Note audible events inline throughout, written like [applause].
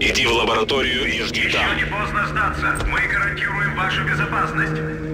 Иди в лабораторию и жди Еще там. не поздно сдаться. Мы гарантируем вашу безопасность.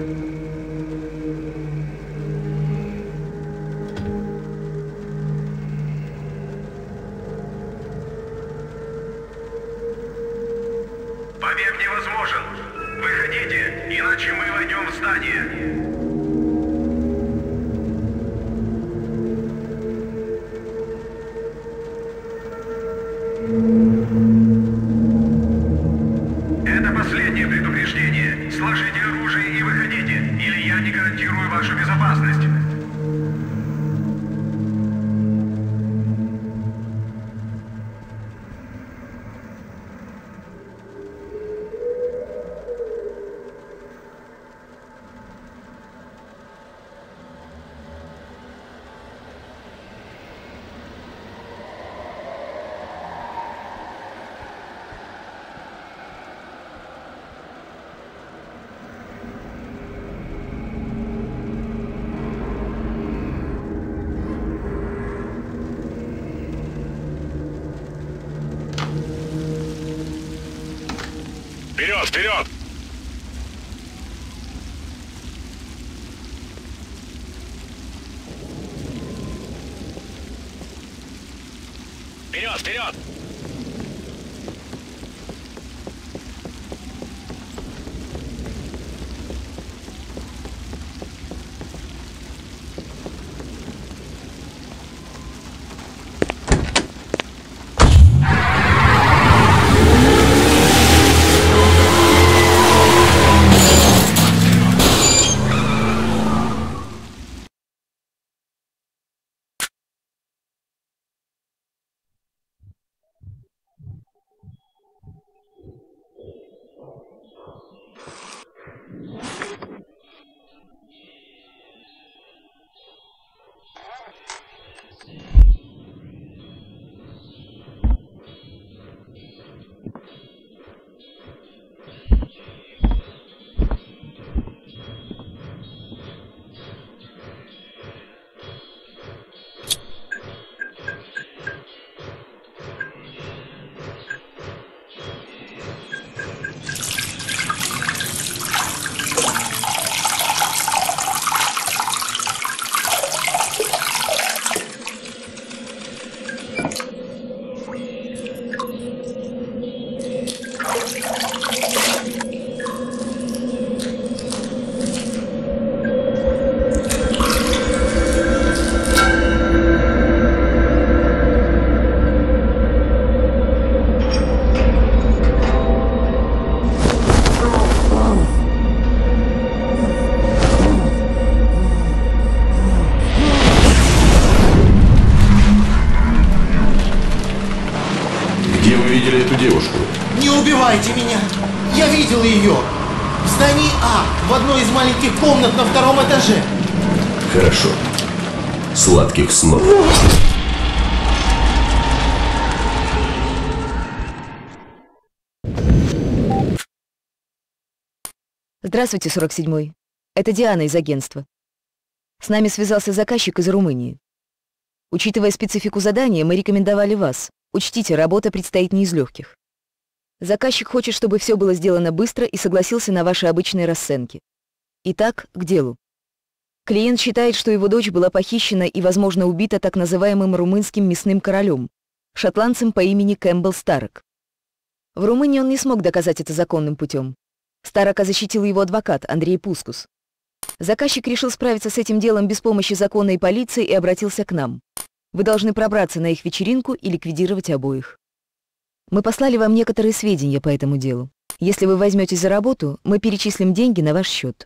Здравствуйте, 47-й. Это Диана из агентства. С нами связался заказчик из Румынии. Учитывая специфику задания, мы рекомендовали вас. Учтите, работа предстоит не из легких. Заказчик хочет, чтобы все было сделано быстро и согласился на ваши обычные расценки. Итак, к делу. Клиент считает, что его дочь была похищена и, возможно, убита так называемым румынским мясным королем, шотландцем по имени Кэмпбелл Старок. В Румынии он не смог доказать это законным путем. Старока защитил его адвокат Андрей Пускус. Заказчик решил справиться с этим делом без помощи закона и полиции и обратился к нам. Вы должны пробраться на их вечеринку и ликвидировать обоих. Мы послали вам некоторые сведения по этому делу. Если вы возьметесь за работу, мы перечислим деньги на ваш счет.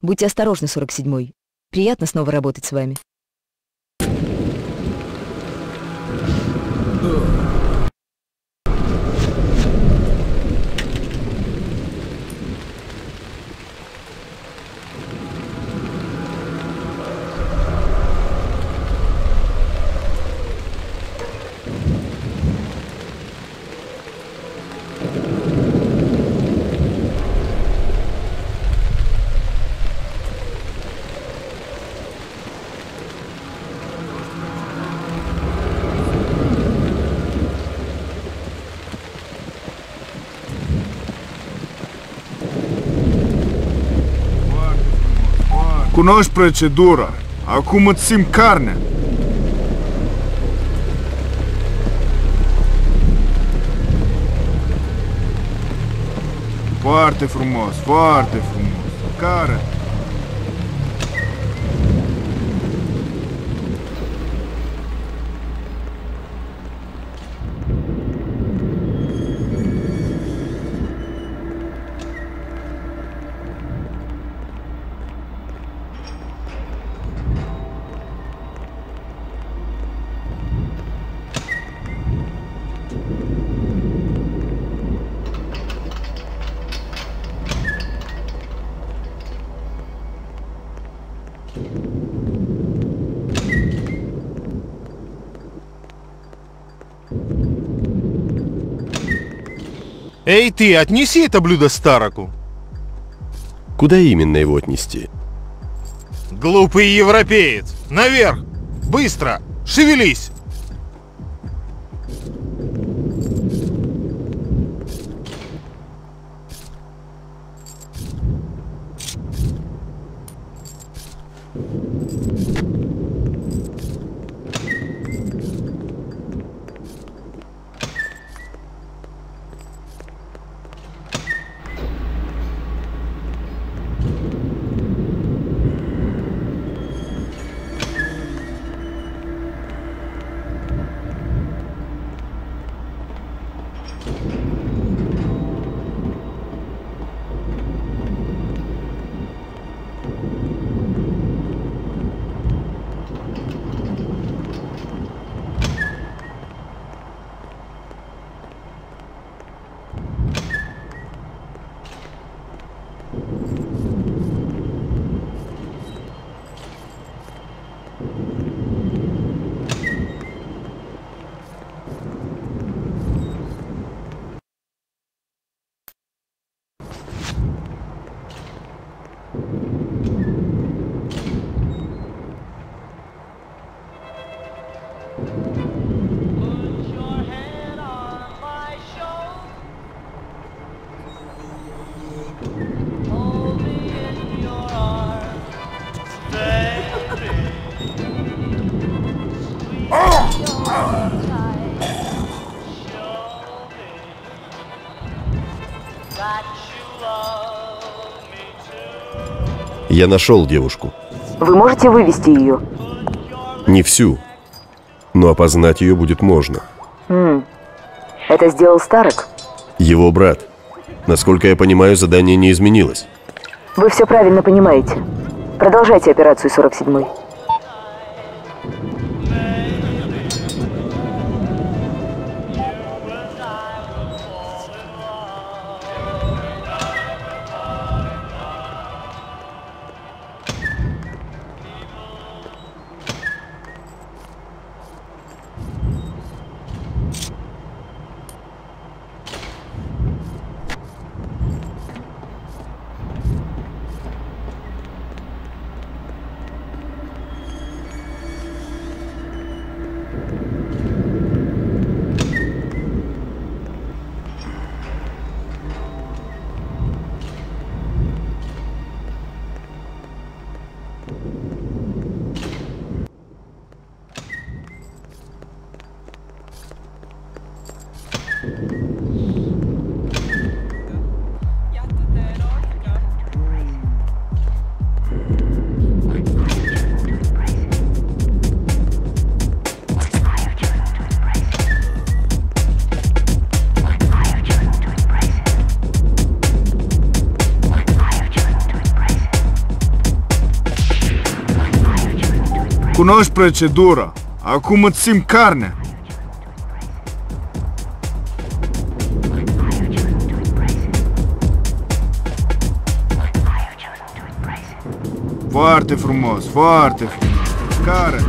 Будьте осторожны, 47-й. Приятно снова работать с вами. Cunoști procedura. Acum îți simt carne. Foarte frumos, foarte frumos. Care? Эй ты, отнеси это блюдо Староку. Куда именно его отнести? Глупый европеец. Наверх. Быстро. Шевелись. Я нашел девушку. Вы можете вывести ее? Не всю. Но опознать ее будет можно. Это сделал Старок? Его брат. Насколько я понимаю, задание не изменилось. Вы все правильно понимаете. Продолжайте операцию 47-й. Cunoști procedura. Acum îți simt carnea. Foarte frumos, foarte frumos. Care?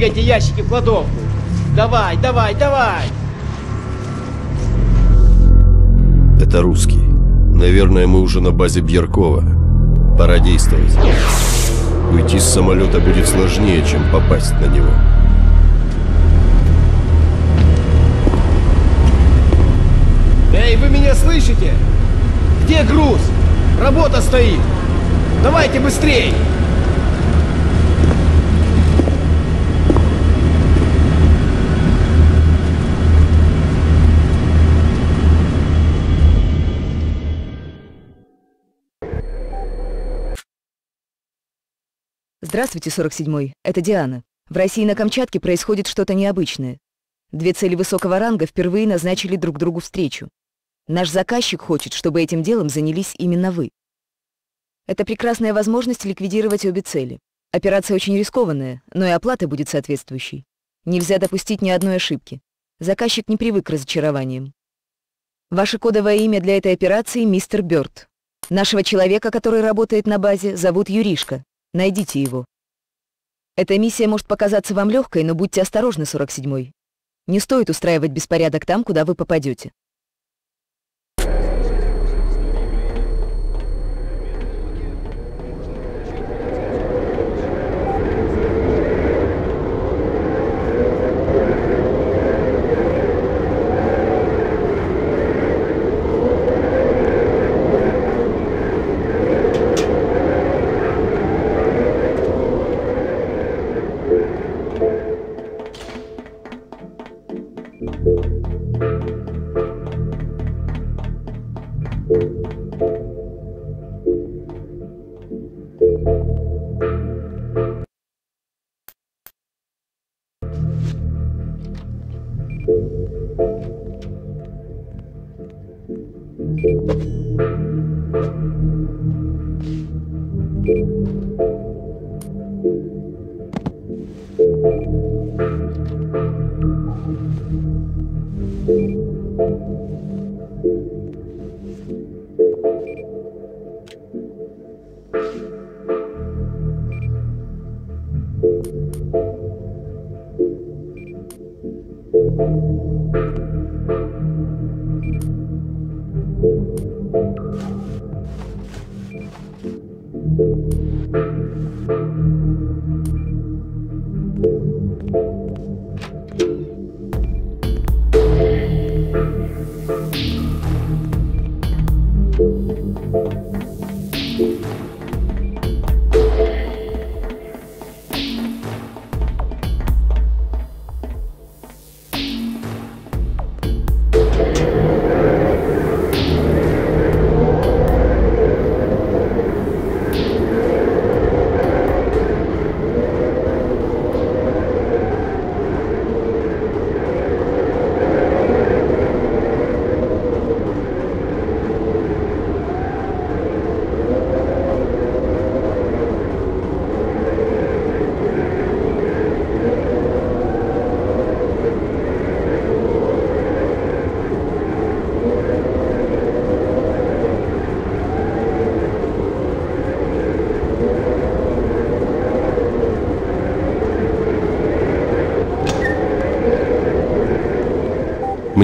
Двигайте ящики в кладовку. Давай, давай, давай. Это русский. Наверное, мы уже на базе Бьяркова. Пора действовать. Уйти с самолета будет сложнее, чем попасть на него. Эй, вы меня слышите? Где груз? Работа стоит. Давайте быстрей. Здравствуйте, 47-й. Это Диана. В России на Камчатке происходит что-то необычное. Две цели высокого ранга впервые назначили друг другу встречу. Наш заказчик хочет, чтобы этим делом занялись именно вы. Это прекрасная возможность ликвидировать обе цели. Операция очень рискованная, но и оплата будет соответствующей. Нельзя допустить ни одной ошибки. Заказчик не привык к разочарованиям. Ваше кодовое имя для этой операции — мистер Бёрд. Нашего человека, который работает на базе, зовут Юришка. Найдите его. Эта миссия может показаться вам легкой, но будьте осторожны, 47-й. Не стоит устраивать беспорядок там, куда вы попадете.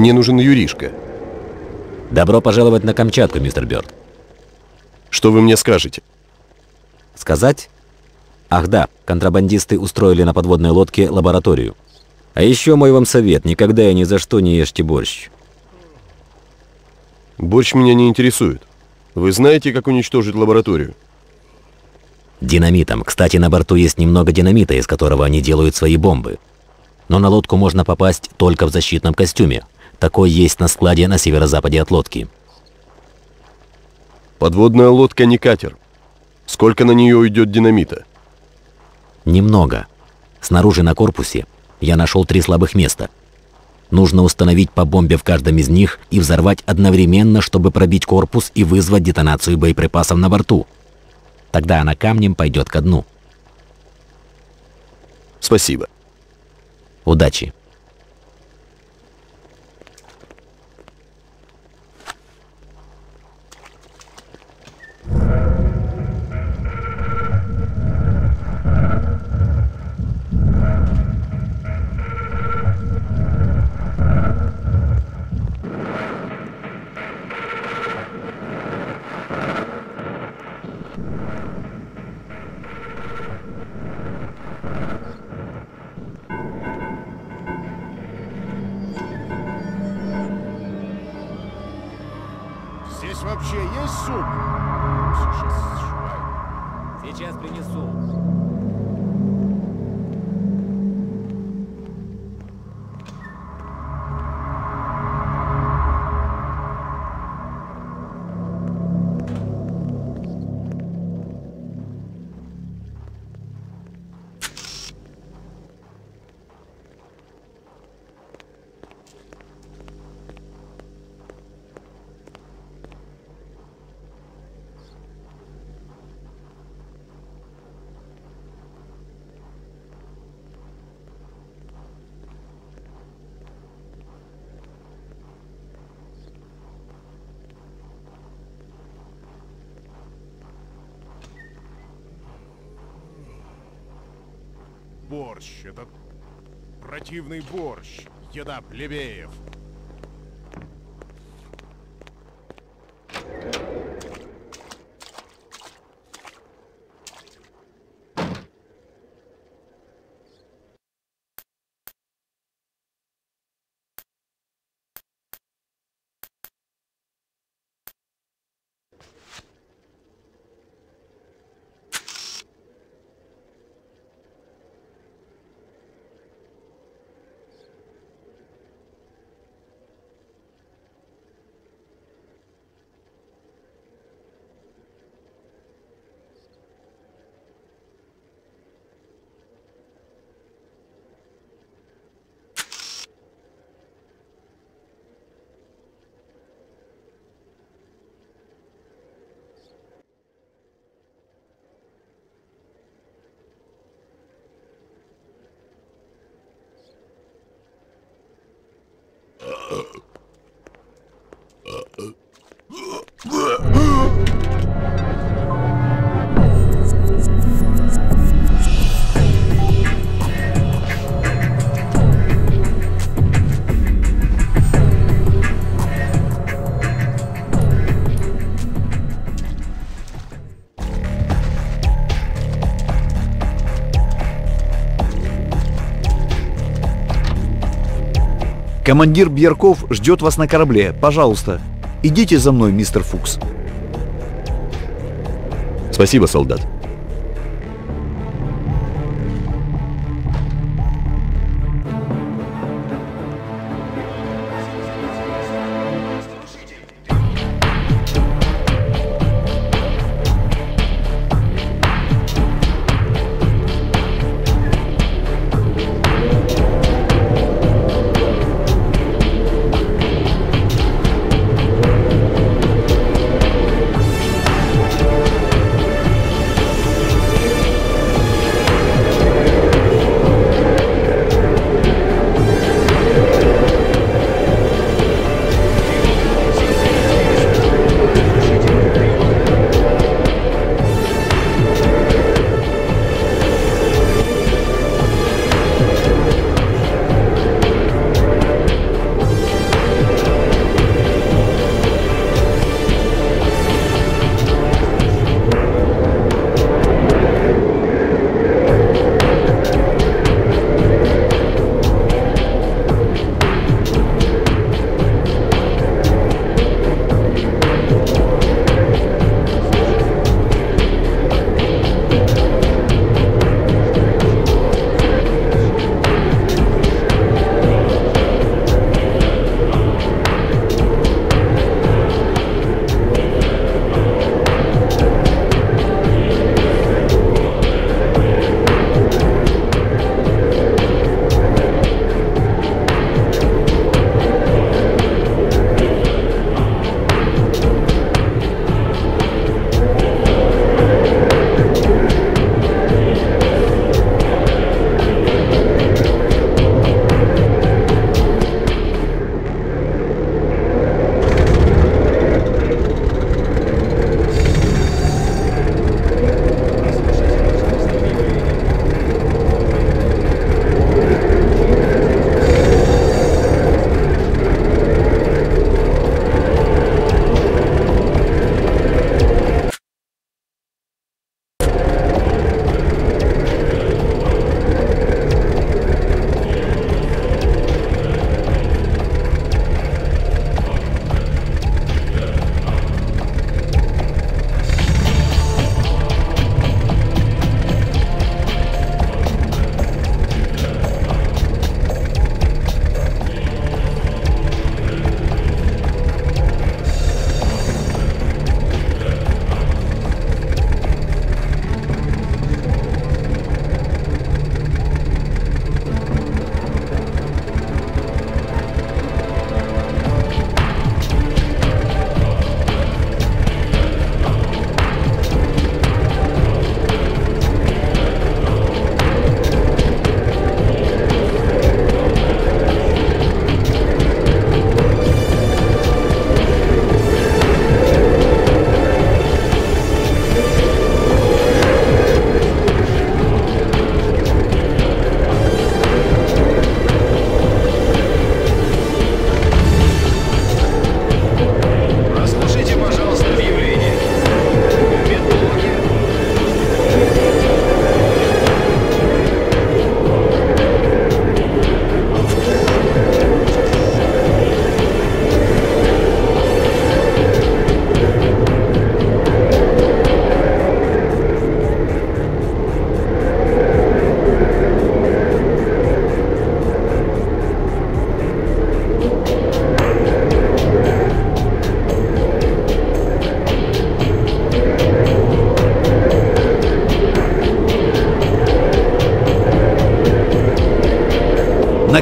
Мне нужен Юришка. Добро пожаловать на Камчатку, мистер Бёрд. Что вы мне скажете? Сказать? Ах да, контрабандисты устроили на подводной лодке лабораторию. А еще мой вам совет, никогда и ни за что не ешьте борщ. Борщ меня не интересует. Вы знаете, как уничтожить лабораторию? Динамитом. Кстати, на борту есть немного динамита, из которого они делают свои бомбы. Но на лодку можно попасть только в защитном костюме. Такой есть на складе на северо-западе от лодки. Подводная лодка не катер. Сколько на нее уйдет динамита? Немного. Снаружи на корпусе я нашел три слабых места. Нужно установить по бомбе в каждом из них и взорвать одновременно, чтобы пробить корпус и вызвать детонацию боеприпасов на борту. Тогда она камнем пойдет ко дну. Спасибо. Удачи. Вообще противный борщ. Еда плебеев. Командир Бьярков ждет вас на корабле. Пожалуйста, идите за мной, мистер Фукс. Спасибо, солдат.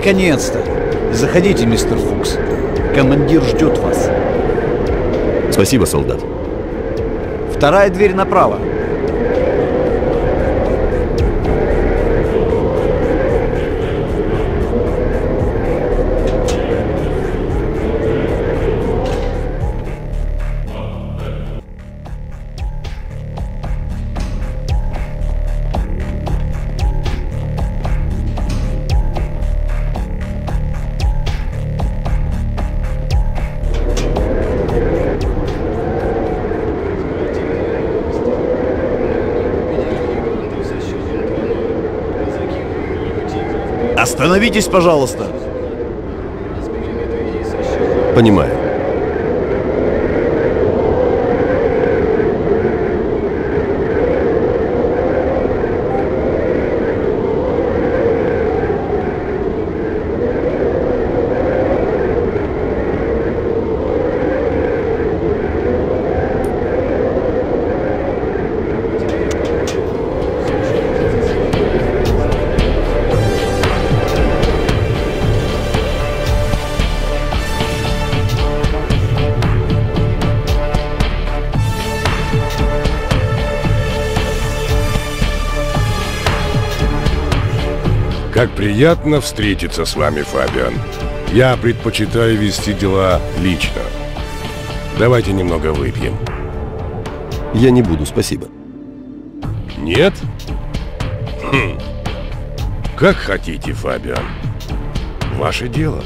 Наконец-то! Заходите, мистер Фукс. Командир ждет вас. Спасибо, солдат. Вторая дверь направо. Остановитесь, пожалуйста. Понимаю. Приятно встретиться с вами, Фабиан. Я предпочитаю вести дела лично. Давайте немного выпьем. Я не буду, спасибо. Нет? Хм. Как хотите, Фабиан. Ваше дело.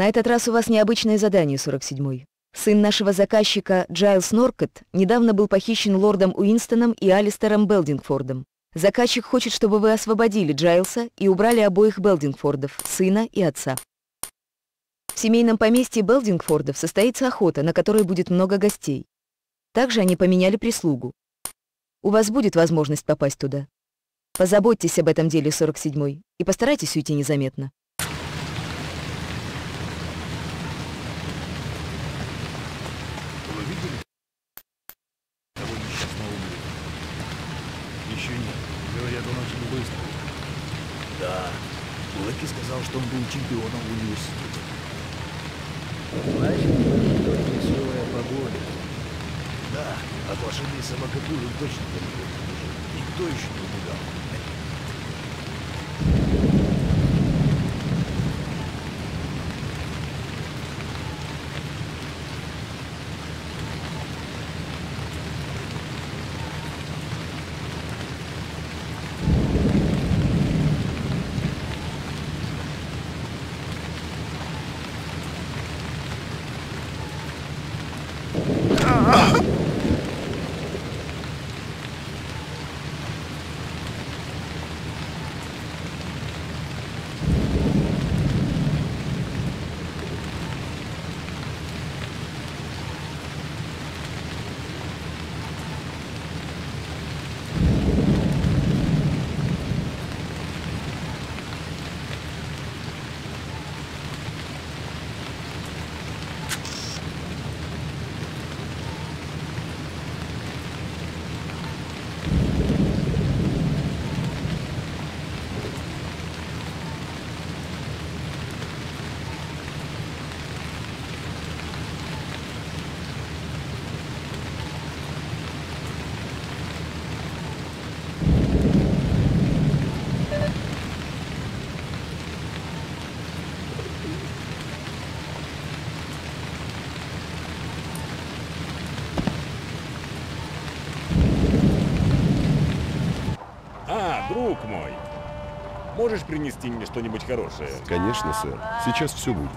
На этот раз у вас необычное задание, 47-й. Сын нашего заказчика Джайлс Норкот недавно был похищен лордом Уинстоном и Алистером Белдингфордом. Заказчик хочет, чтобы вы освободили Джайлса и убрали обоих Белдингфордов, сына и отца. В семейном поместье Белдингфордов состоится охота, на которой будет много гостей. Также они поменяли прислугу. У вас будет возможность попасть туда. Позаботьтесь об этом деле, 47-й, и постарайтесь уйти незаметно. Вы видели? Того несчастного ублюдка? Еще нет. Говорят, он очень быстрый. Да. Блэки сказал, что он был чемпионом в университете. Значит, ждет веселая погода. Да, от лошадей собакопулю точно далеко не убежит. Никто еще не убегал. А, друг мой. Можешь принести мне что-нибудь хорошее? Конечно, сэр. Сейчас все будет.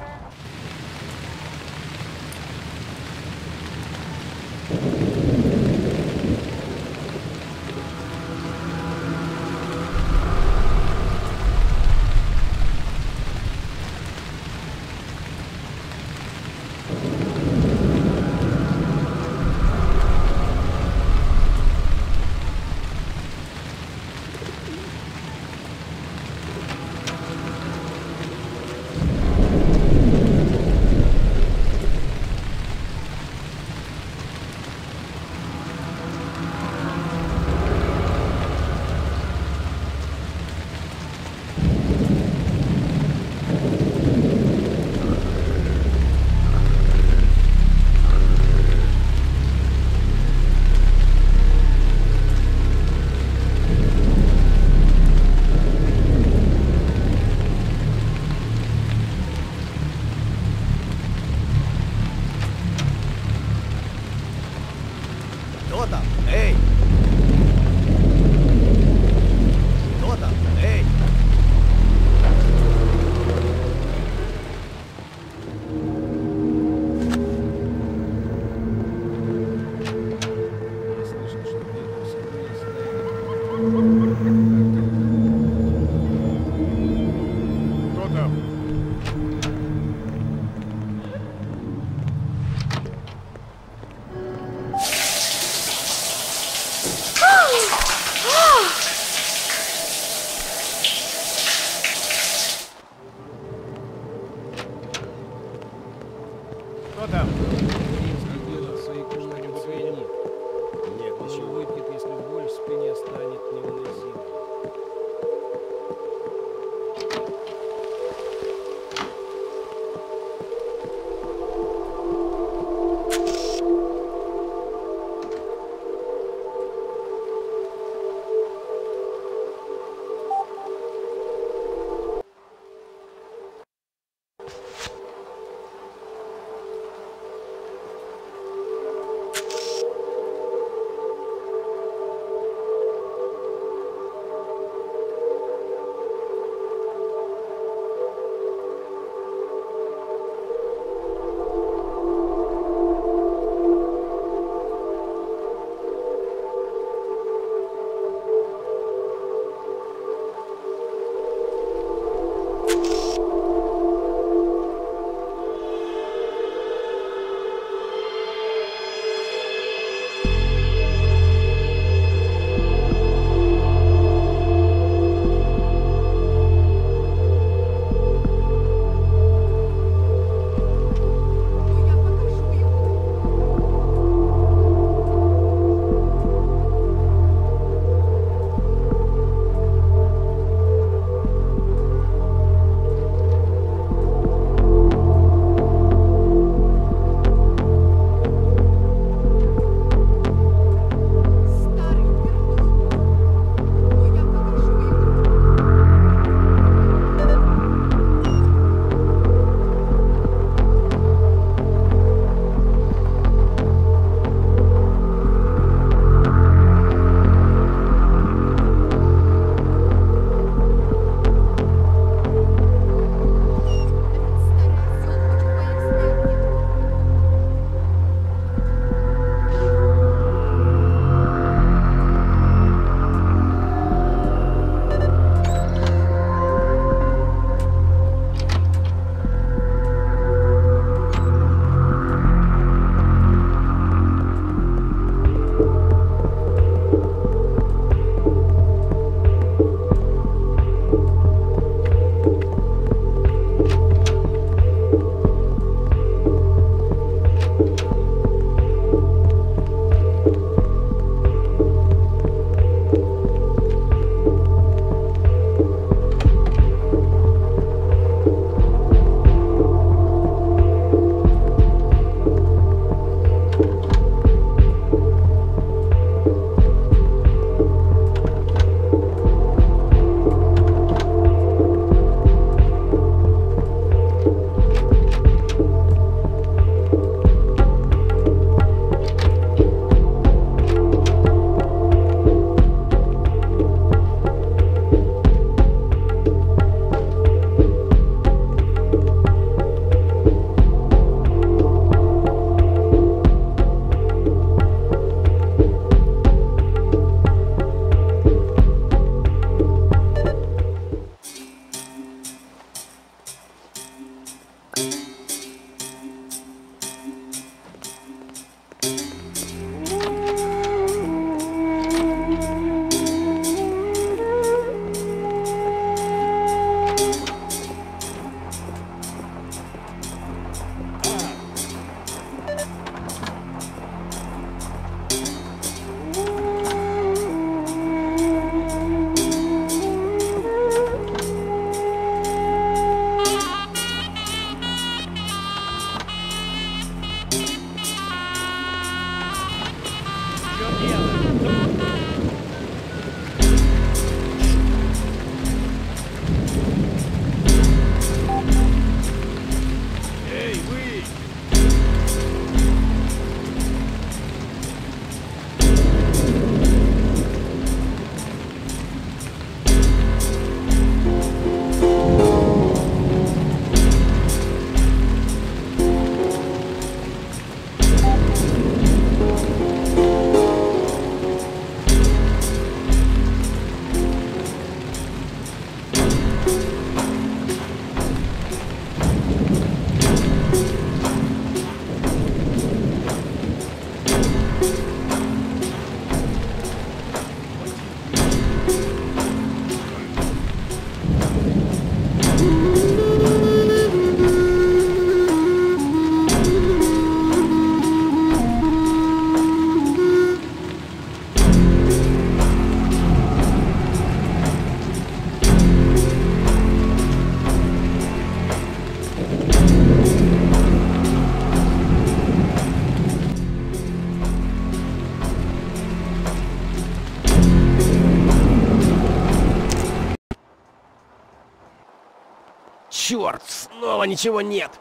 Черт, снова ничего нет.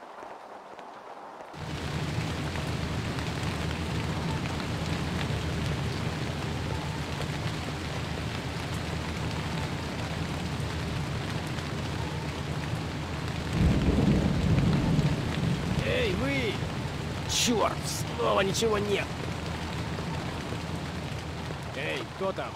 Эй, вы! Черт, снова ничего нет. Эй, кто там?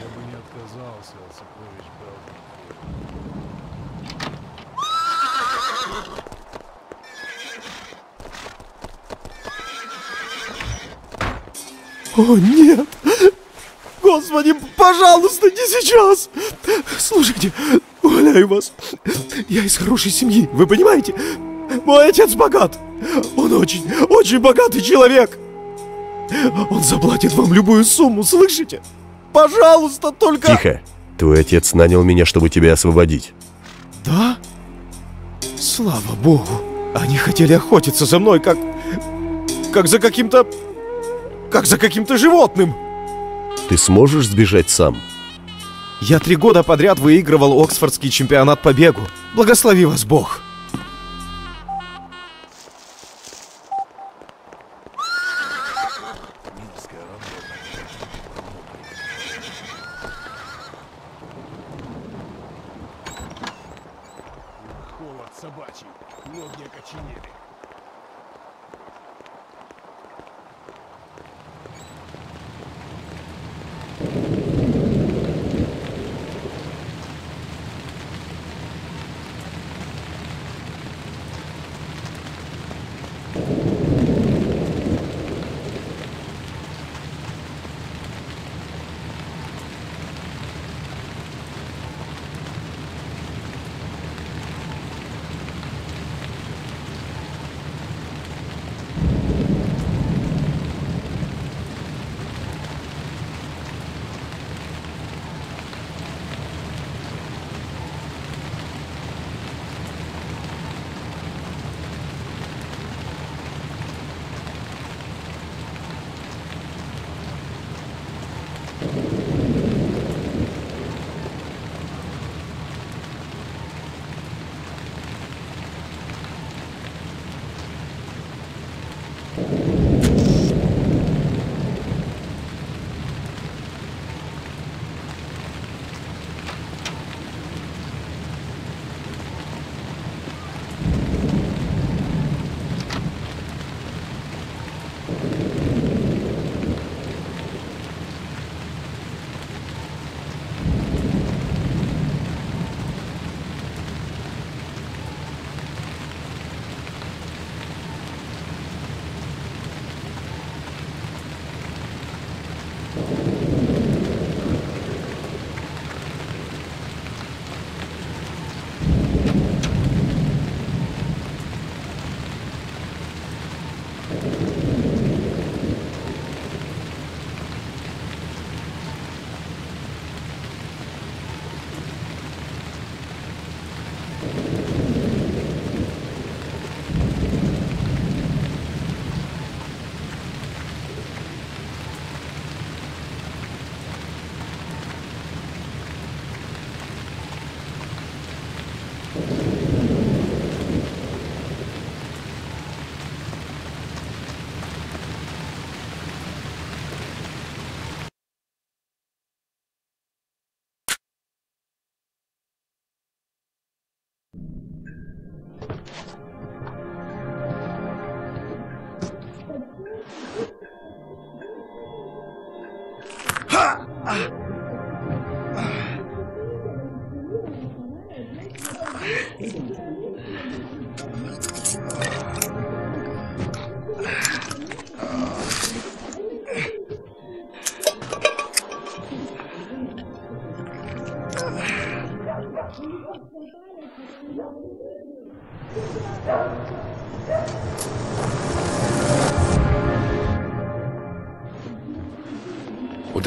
Я бы не от сокровищ Белден. О, нет! Господи, пожалуйста, не сейчас! Слушайте, умоляю вас, я из хорошей семьи, вы понимаете? Мой отец богат. Он очень, очень богатый человек. Он заплатит вам любую сумму, слышите? Пожалуйста, только... Тихо. Твой отец нанял меня, чтобы тебя освободить. Да? Слава богу. Они хотели охотиться за мной, как... Как за каким-то... Как за каким-то животным. Ты сможешь сбежать сам? Я три года подряд выигрывал Оксфордский чемпионат по бегу. Благослови вас Бог.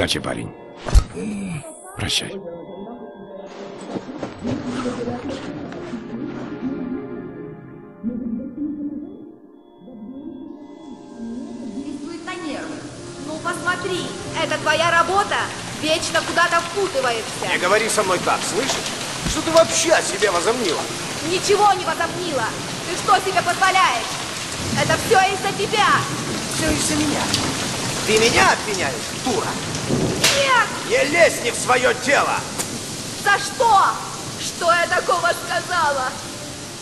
Удачи, парень. Прощай. Действует на нервы. Ну посмотри, это твоя работа? Вечно куда-то впутываешься. Не говори со мной так, слышишь? Что ты вообще о себе возомнила? Ничего не возомнила. Ты что себе позволяешь? Это все из-за тебя. Все из-за меня. Ты меня обвиняешь, дура? Нет! Не лезь не в свое дело! За что? Что я такого сказала?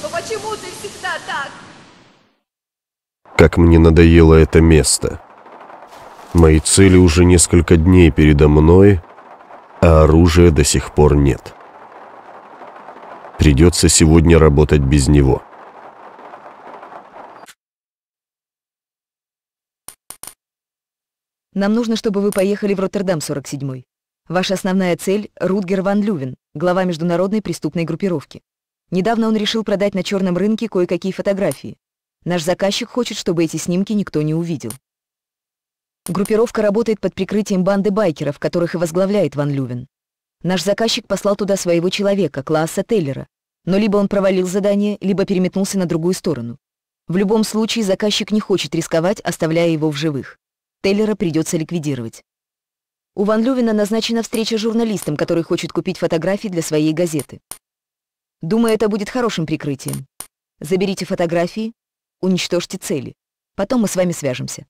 Ну почему ты всегда так? Как мне надоело это место. Мои цели уже несколько дней передо мной, а оружия до сих пор нет. Придется сегодня работать без него. Нам нужно, чтобы вы поехали в Роттердам 47-й. Ваша основная цель — Рутгер Ван Лювен, глава международной преступной группировки. Недавно он решил продать на черном рынке кое-какие фотографии. Наш заказчик хочет, чтобы эти снимки никто не увидел. Группировка работает под прикрытием банды байкеров, которых и возглавляет Ван Лювен. Наш заказчик послал туда своего человека, класса Теллера, но либо он провалил задание, либо переметнулся на другую сторону. В любом случае заказчик не хочет рисковать, оставляя его в живых. Теллера придется ликвидировать. У Ван Лювина назначена встреча с журналистом, который хочет купить фотографии для своей газеты. Думаю, это будет хорошим прикрытием. Заберите фотографии, уничтожьте цели. Потом мы с вами свяжемся.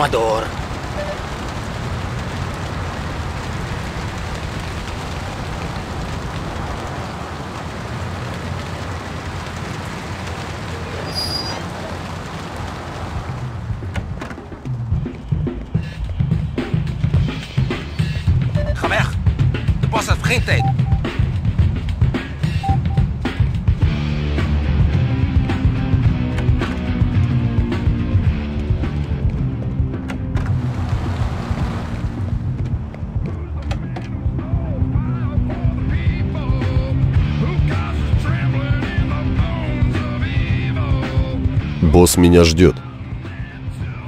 Amador. Меня ждет.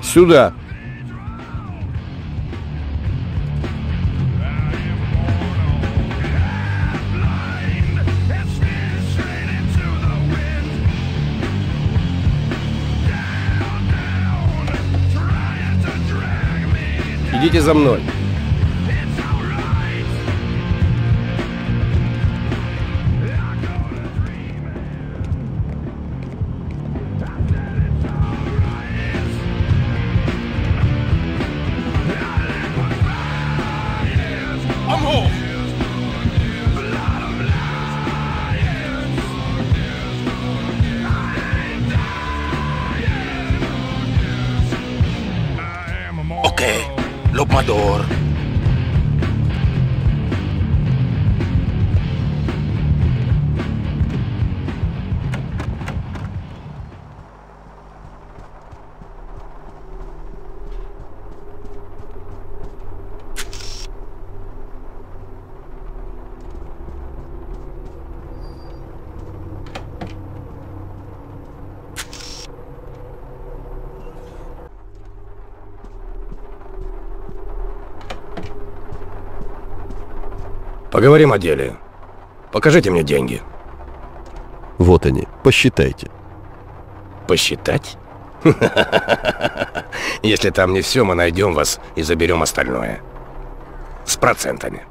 Сюда. Идите за мной. Поговорим о деле. Покажите мне деньги. Вот они, посчитайте. Посчитать? [laughs] Если там не все, мы найдем вас и заберем остальное. С процентами.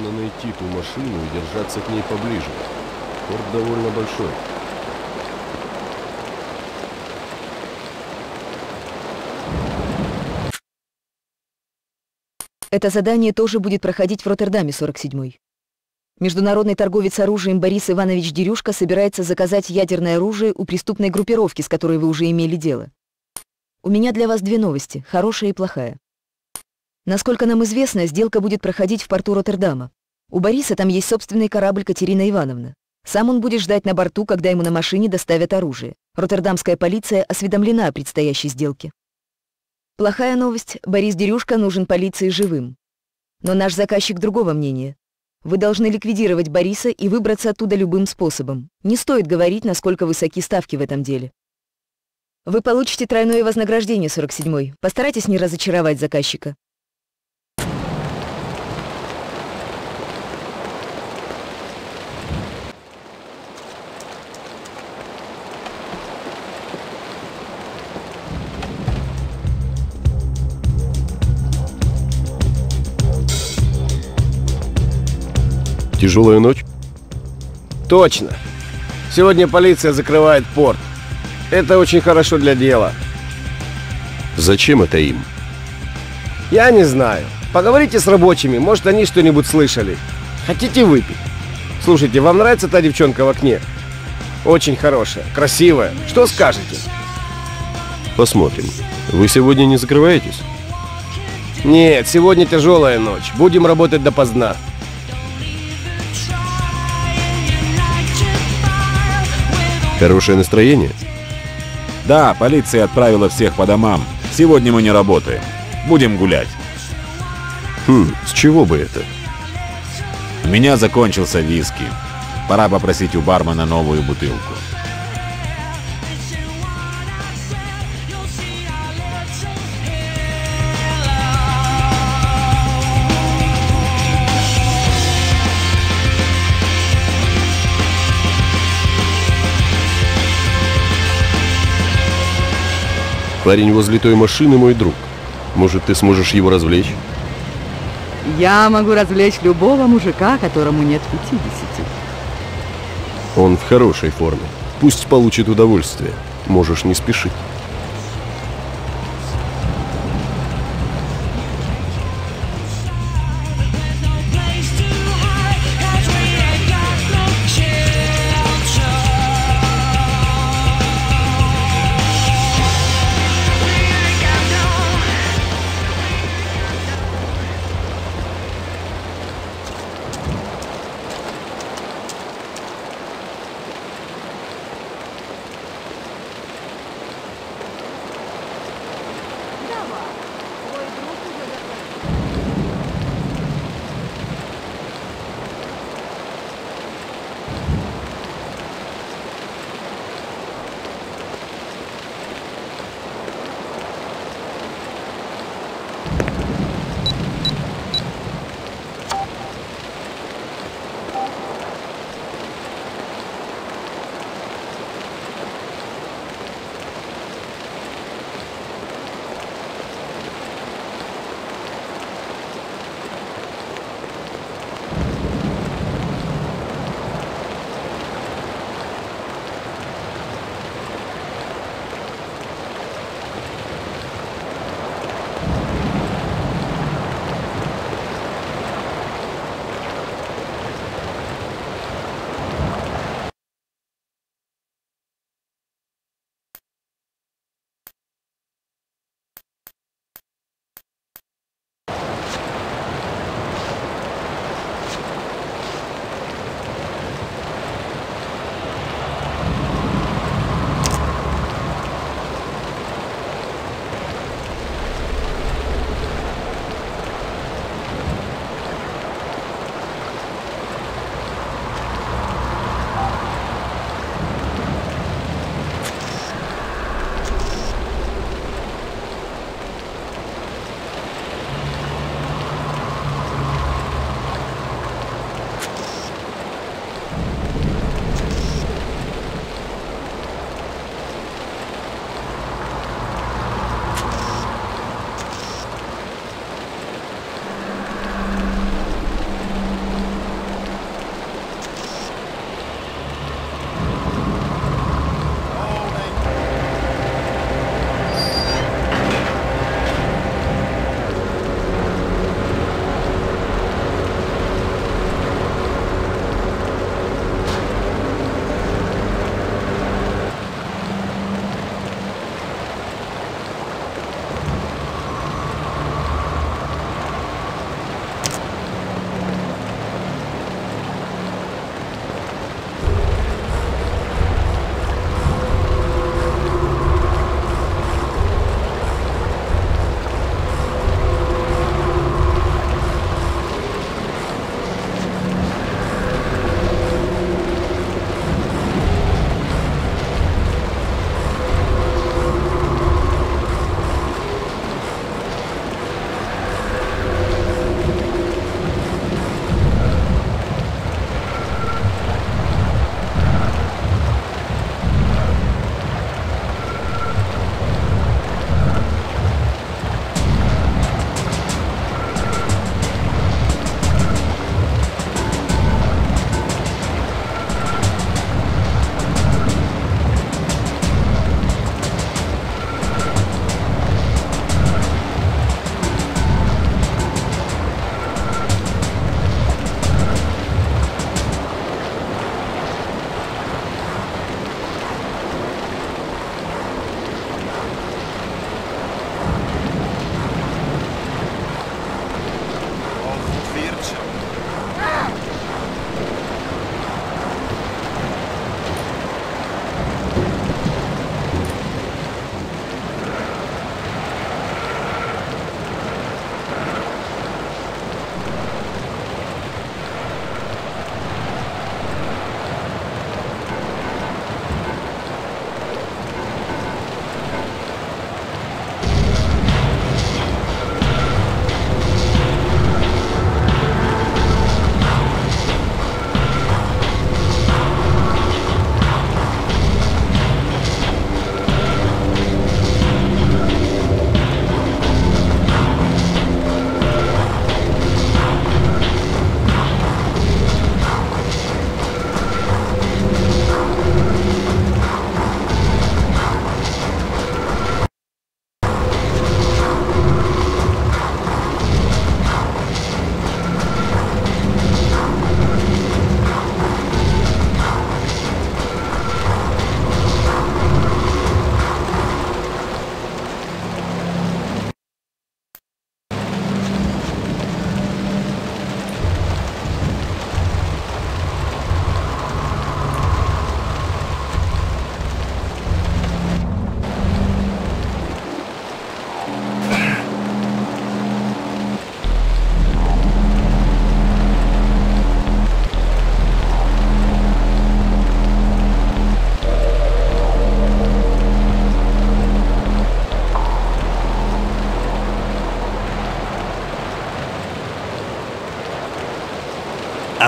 Нужно найти ту машину и держаться к ней поближе. Порт довольно большой. Это задание тоже будет проходить в Роттердаме 47-й. Международный торговец оружием Борис Иванович Дерюшка собирается заказать ядерное оружие у преступной группировки, с которой вы уже имели дело. У меня для вас две новости, хорошая и плохая. Насколько нам известно, сделка будет проходить в порту Роттердама. У Бориса там есть собственный корабль Катерина Ивановна. Сам он будет ждать на борту, когда ему на машине доставят оружие. Роттердамская полиция осведомлена о предстоящей сделке. Плохая новость. Борис Дерюшка нужен полиции живым. Но наш заказчик другого мнения. Вы должны ликвидировать Бориса и выбраться оттуда любым способом. Не стоит говорить, насколько высоки ставки в этом деле. Вы получите тройное вознаграждение 47-й. Постарайтесь не разочаровать заказчика. Тяжелая ночь? Точно. Сегодня полиция закрывает порт. Это очень хорошо для дела. Зачем это им? Я не знаю. Поговорите с рабочими, может они что-нибудь слышали. Хотите выпить? Слушайте, вам нравится та девчонка в окне? Очень хорошая, красивая. Что скажете? Посмотрим. Вы сегодня не закрываетесь? Нет, сегодня тяжелая ночь. Будем работать допоздна. Хорошее настроение? Да, полиция отправила всех по домам. Сегодня мы не работаем. Будем гулять. Хм, с чего бы это? У меня закончился виски. Пора попросить у бармена новую бутылку. Парень возле той машины мой друг. Может, ты сможешь его развлечь? Я могу развлечь любого мужика, которому нет 50. Он в хорошей форме. Пусть получит удовольствие. Можешь не спешить.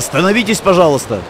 Остановитесь, пожалуйста.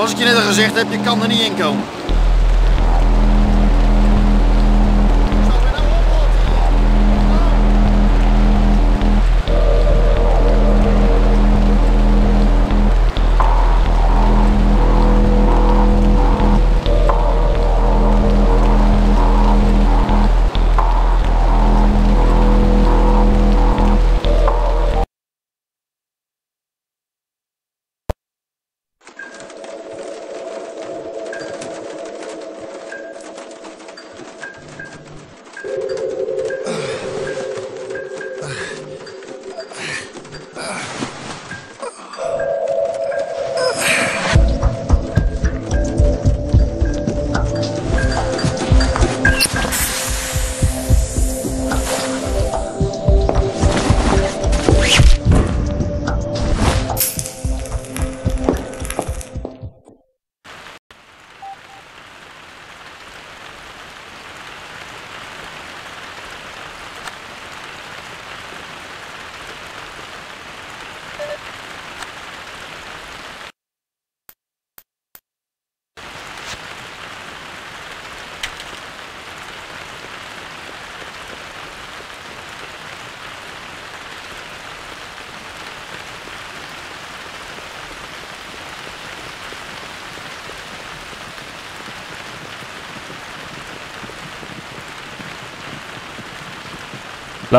Zoals ik je net al gezegd heb, je kan er niet in komen.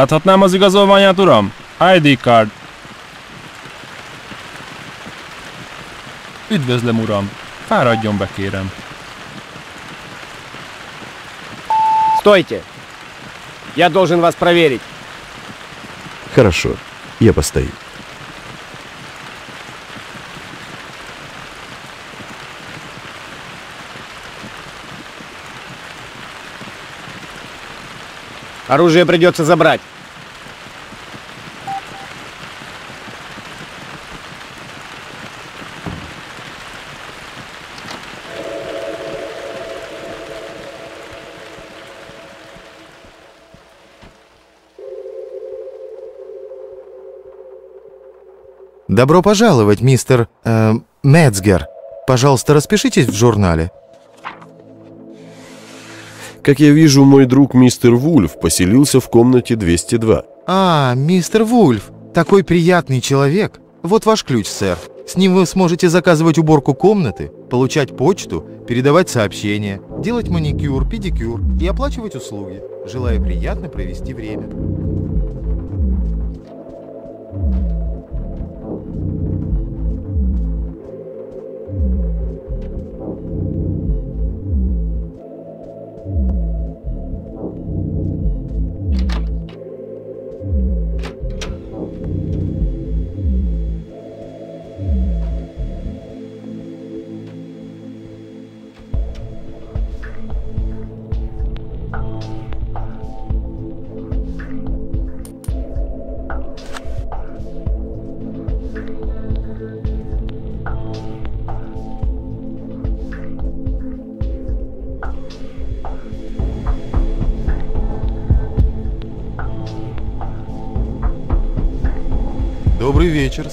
Láthatnám az igazolványát, uram? ID card. Üdvözlöm, uram. Fáradjon be, kérem. Стойте! Я должен вас проверить. Хорошо, я постою. Оружие придется забрать. Добро пожаловать, мистер... Э, Мецгер. Пожалуйста, распишитесь в журнале. Как я вижу, мой друг мистер Вульф поселился в комнате 202. А, мистер Вульф, такой приятный человек. Вот ваш ключ, сэр. С ним вы сможете заказывать уборку комнаты, получать почту, передавать сообщения, делать маникюр, педикюр и оплачивать услуги. Желаю приятно провести время.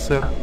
sir.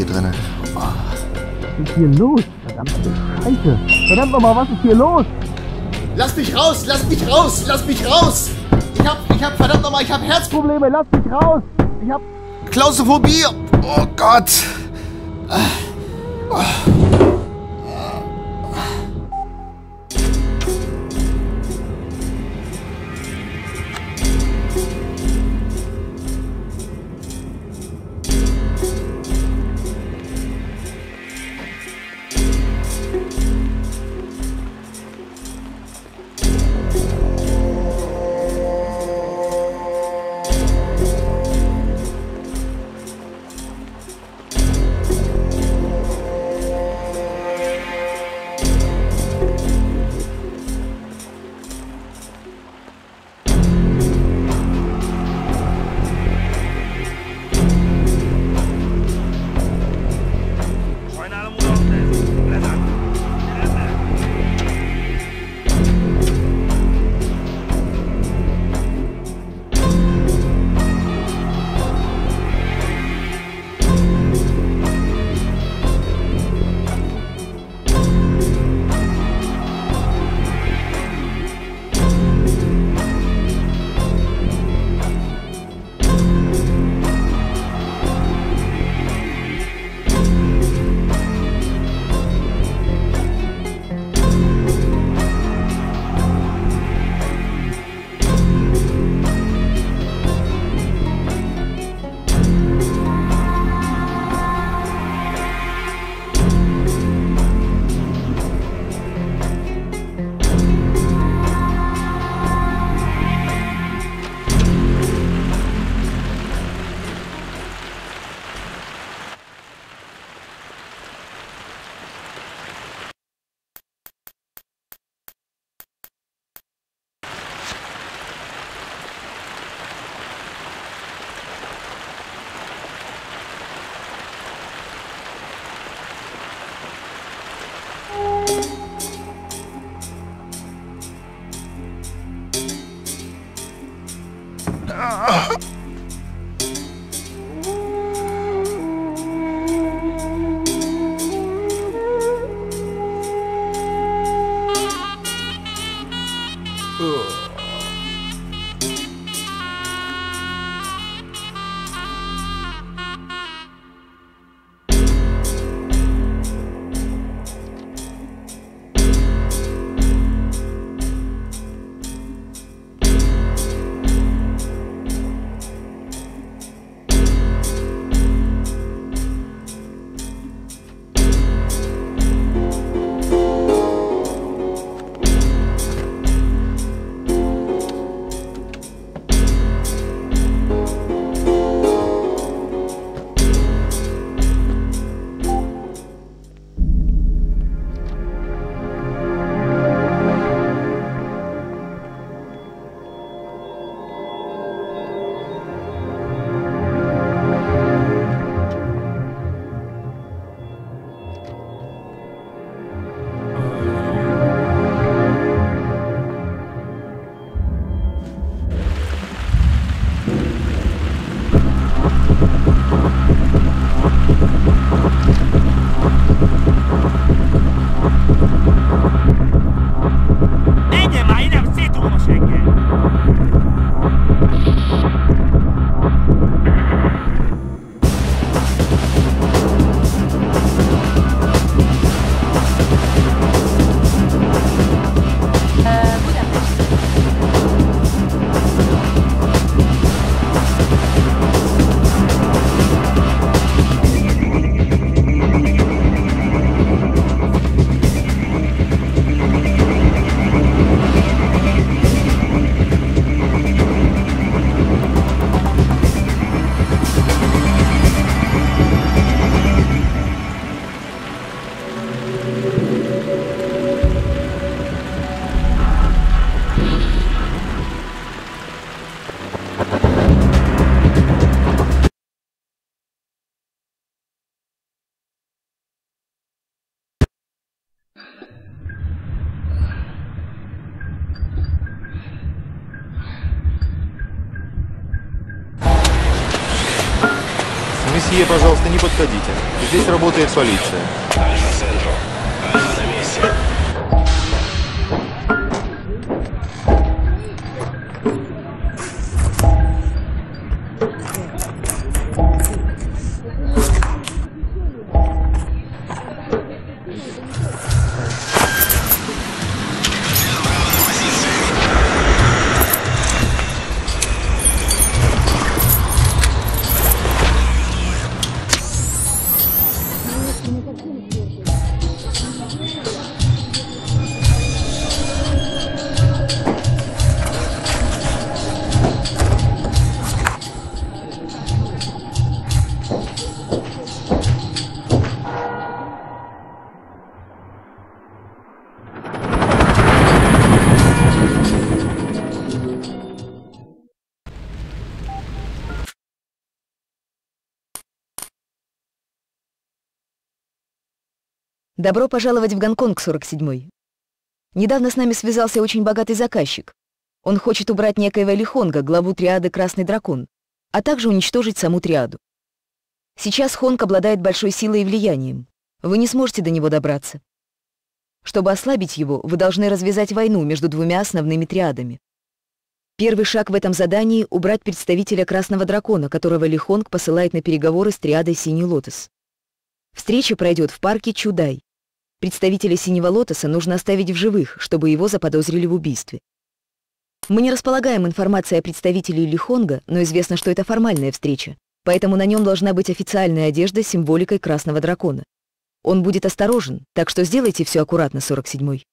Hier drin. Was ist hier los? Verdammte Scheiße. Verdammt nochmal, was ist hier los? Lass mich raus, lass mich raus, lass mich raus! Ich hab, ich hab, verdammt nochmal, ich hab Herzprobleme, lass mich raus! Ich hab Klaustrophobie! Oh Gott! Здесь работает полиция. Добро пожаловать в Гонконг, 47-й. Недавно с нами связался очень богатый заказчик. Он хочет убрать некоего Лихонга, главу триады «Красный дракон», а также уничтожить саму триаду. Сейчас Хонг обладает большой силой и влиянием. Вы не сможете до него добраться. Чтобы ослабить его, вы должны развязать войну между двумя основными триадами. Первый шаг в этом задании — убрать представителя Красного Дракона, которого Лихонг посылает на переговоры с триадой Синий Лотос. Встреча пройдет в парке Чудай. Представителя Синего Лотоса нужно оставить в живых, чтобы его заподозрили в убийстве. Мы не располагаем информацией о представителе Лихонга, но известно, что это формальная встреча, поэтому на нем должна быть официальная одежда с символикой Красного Дракона. Он будет осторожен, так что сделайте все аккуратно, 47-й.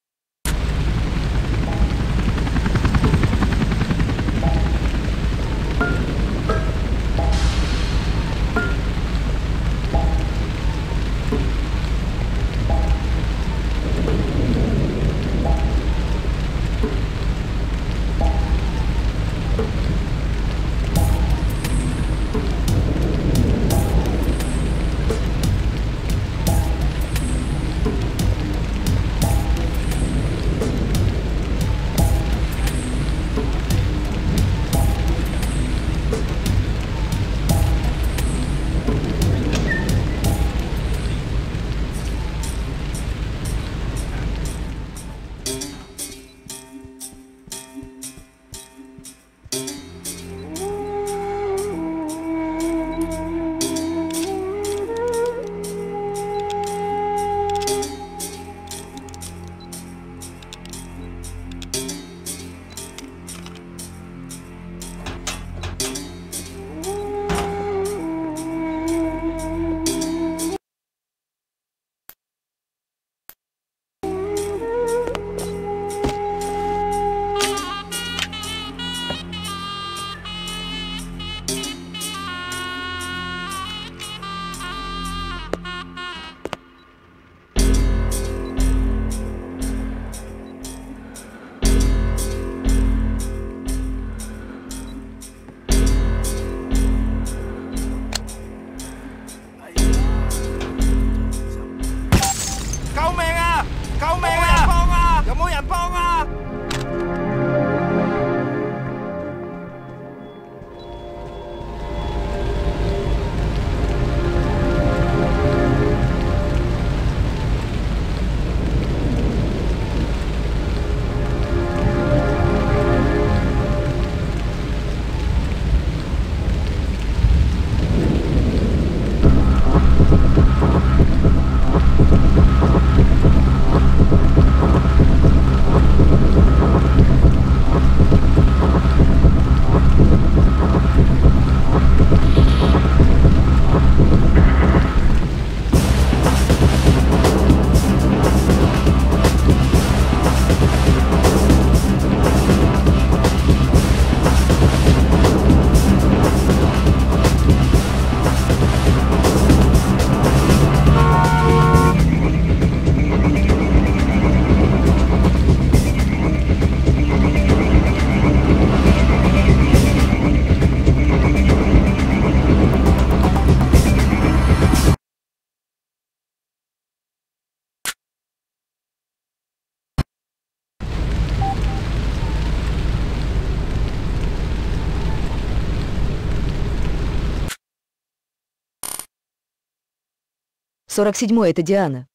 47-й — это Диана.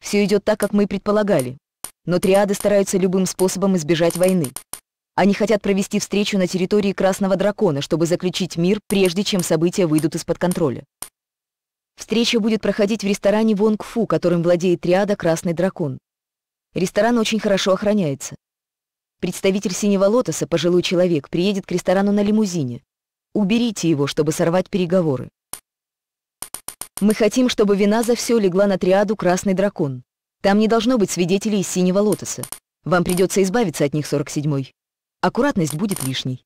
Все идет так, как мы и предполагали. Но триады стараются любым способом избежать войны. Они хотят провести встречу на территории Красного Дракона, чтобы заключить мир, прежде чем события выйдут из-под контроля. Встреча будет проходить в ресторане Вонг Фу, которым владеет триада Красный Дракон. Ресторан очень хорошо охраняется. Представитель Синего Лотоса, пожилой человек, приедет к ресторану на лимузине. Уберите его, чтобы сорвать переговоры. Мы хотим, чтобы вина за все легла на триаду Красный Дракон. Там не должно быть свидетелей из Синего Лотоса. Вам придется избавиться от них, 47-й. Аккуратность будет лишней.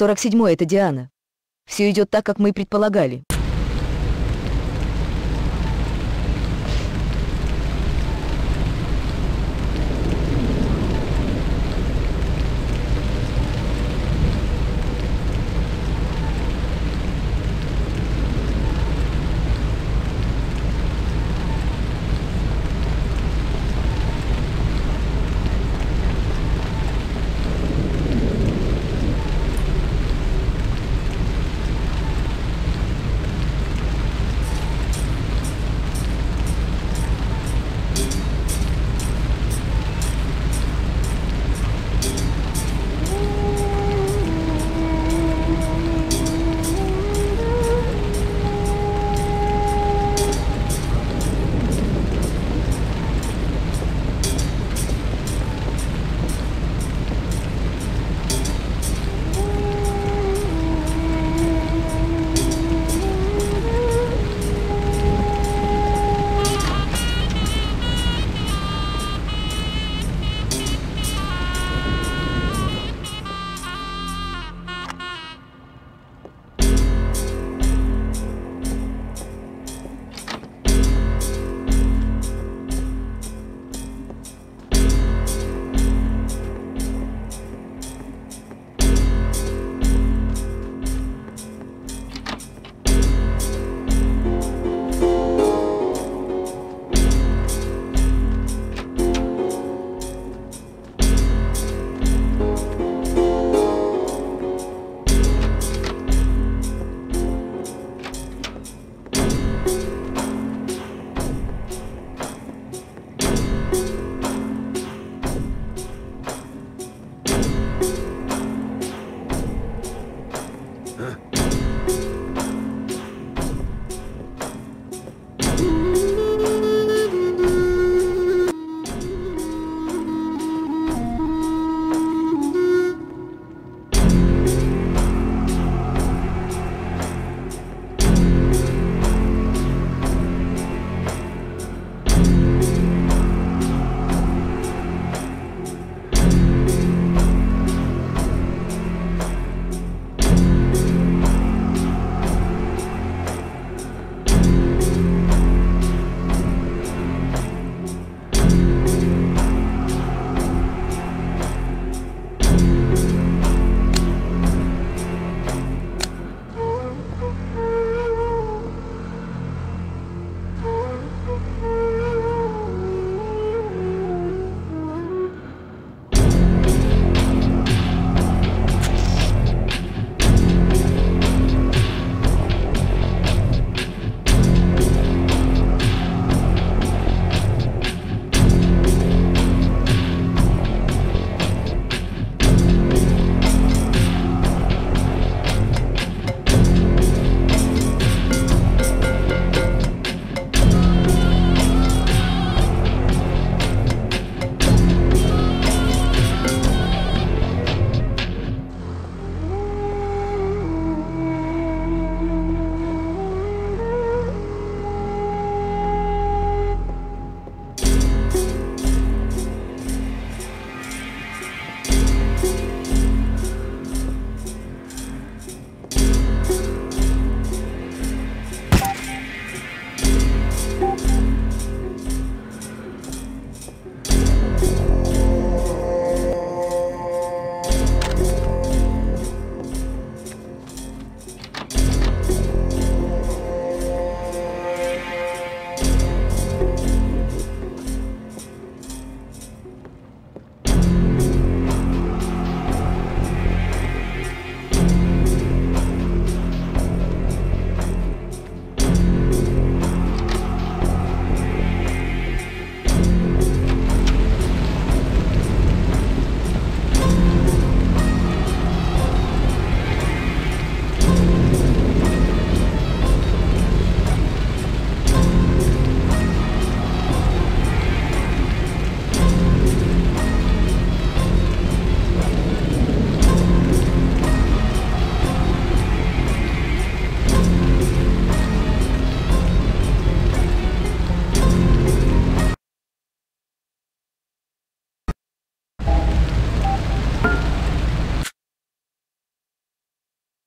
47-й — это Диана. Все идет так, как мы и предполагали.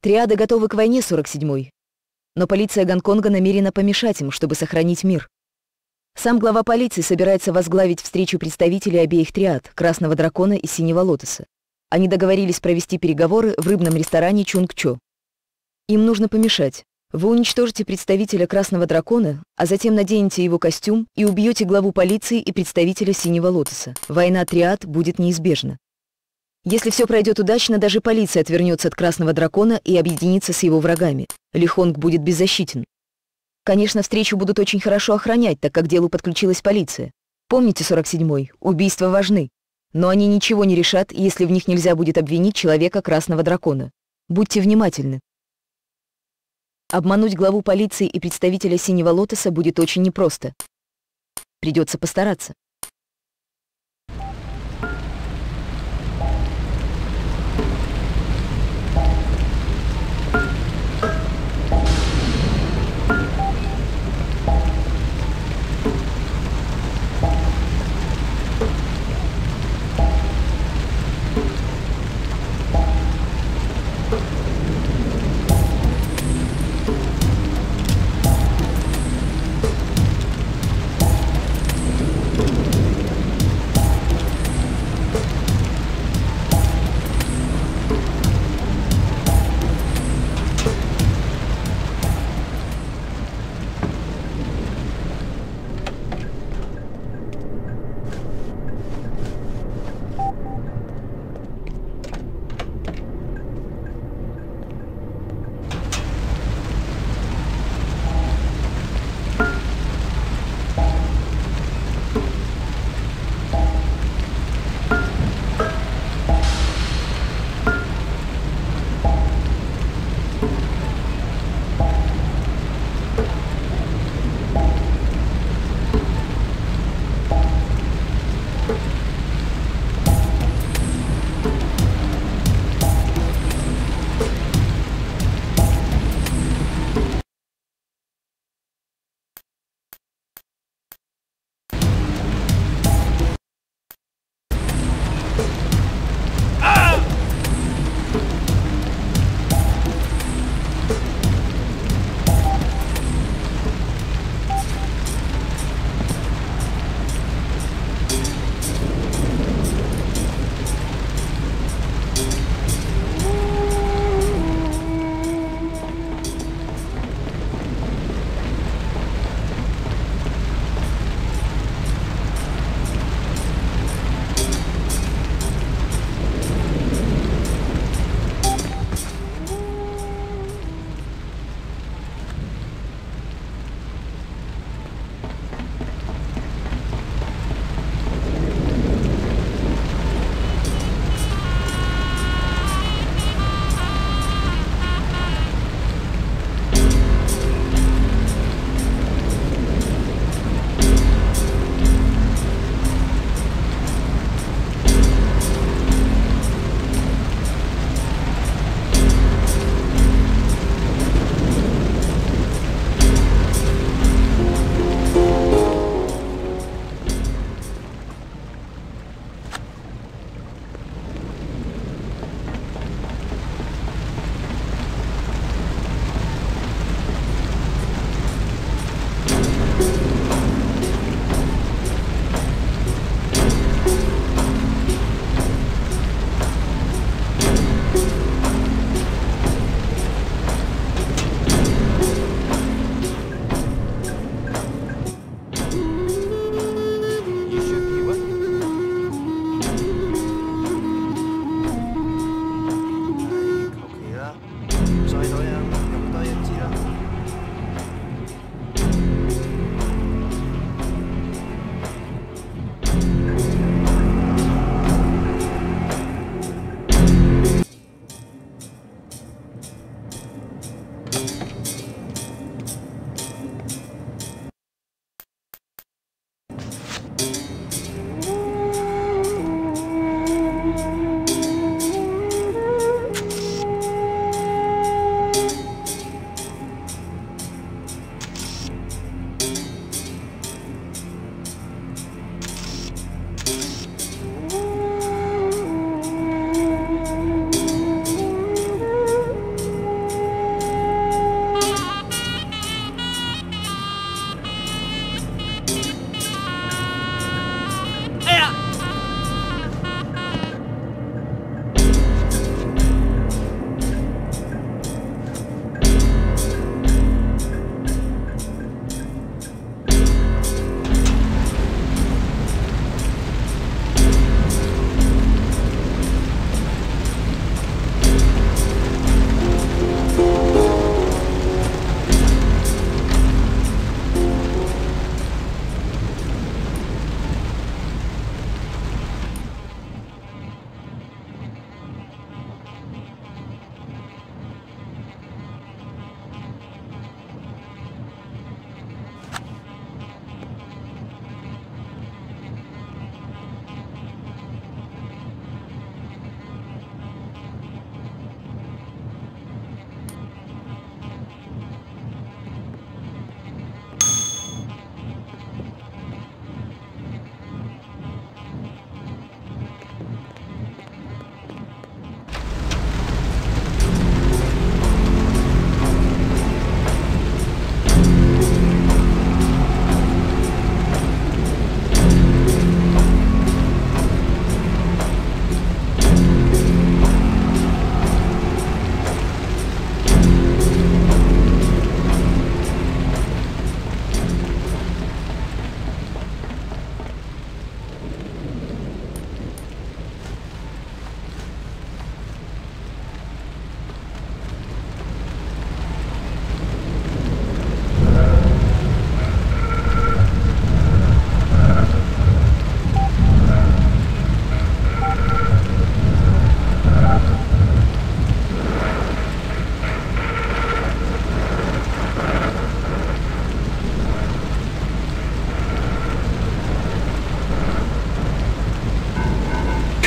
Триады готовы к войне 47-й. Но полиция Гонконга намерена помешать им, чтобы сохранить мир. Сам глава полиции собирается возглавить встречу представителей обеих триад – Красного Дракона и Синего Лотоса. Они договорились провести переговоры в рыбном ресторане Чунг-Чо. Им нужно помешать. Вы уничтожите представителя Красного Дракона, а затем наденете его костюм и убьете главу полиции и представителя Синего Лотоса. Война триад будет неизбежна. Если все пройдет удачно, даже полиция отвернется от Красного Дракона и объединится с его врагами. Лихонг будет беззащитен. Конечно, встречу будут очень хорошо охранять, так как к делу подключилась полиция. Помните 47-й, убийства важны. Но они ничего не решат, если в них нельзя будет обвинить человека Красного Дракона. Будьте внимательны. Обмануть главу полиции и представителя Синего Лотоса будет очень непросто. Придется постараться.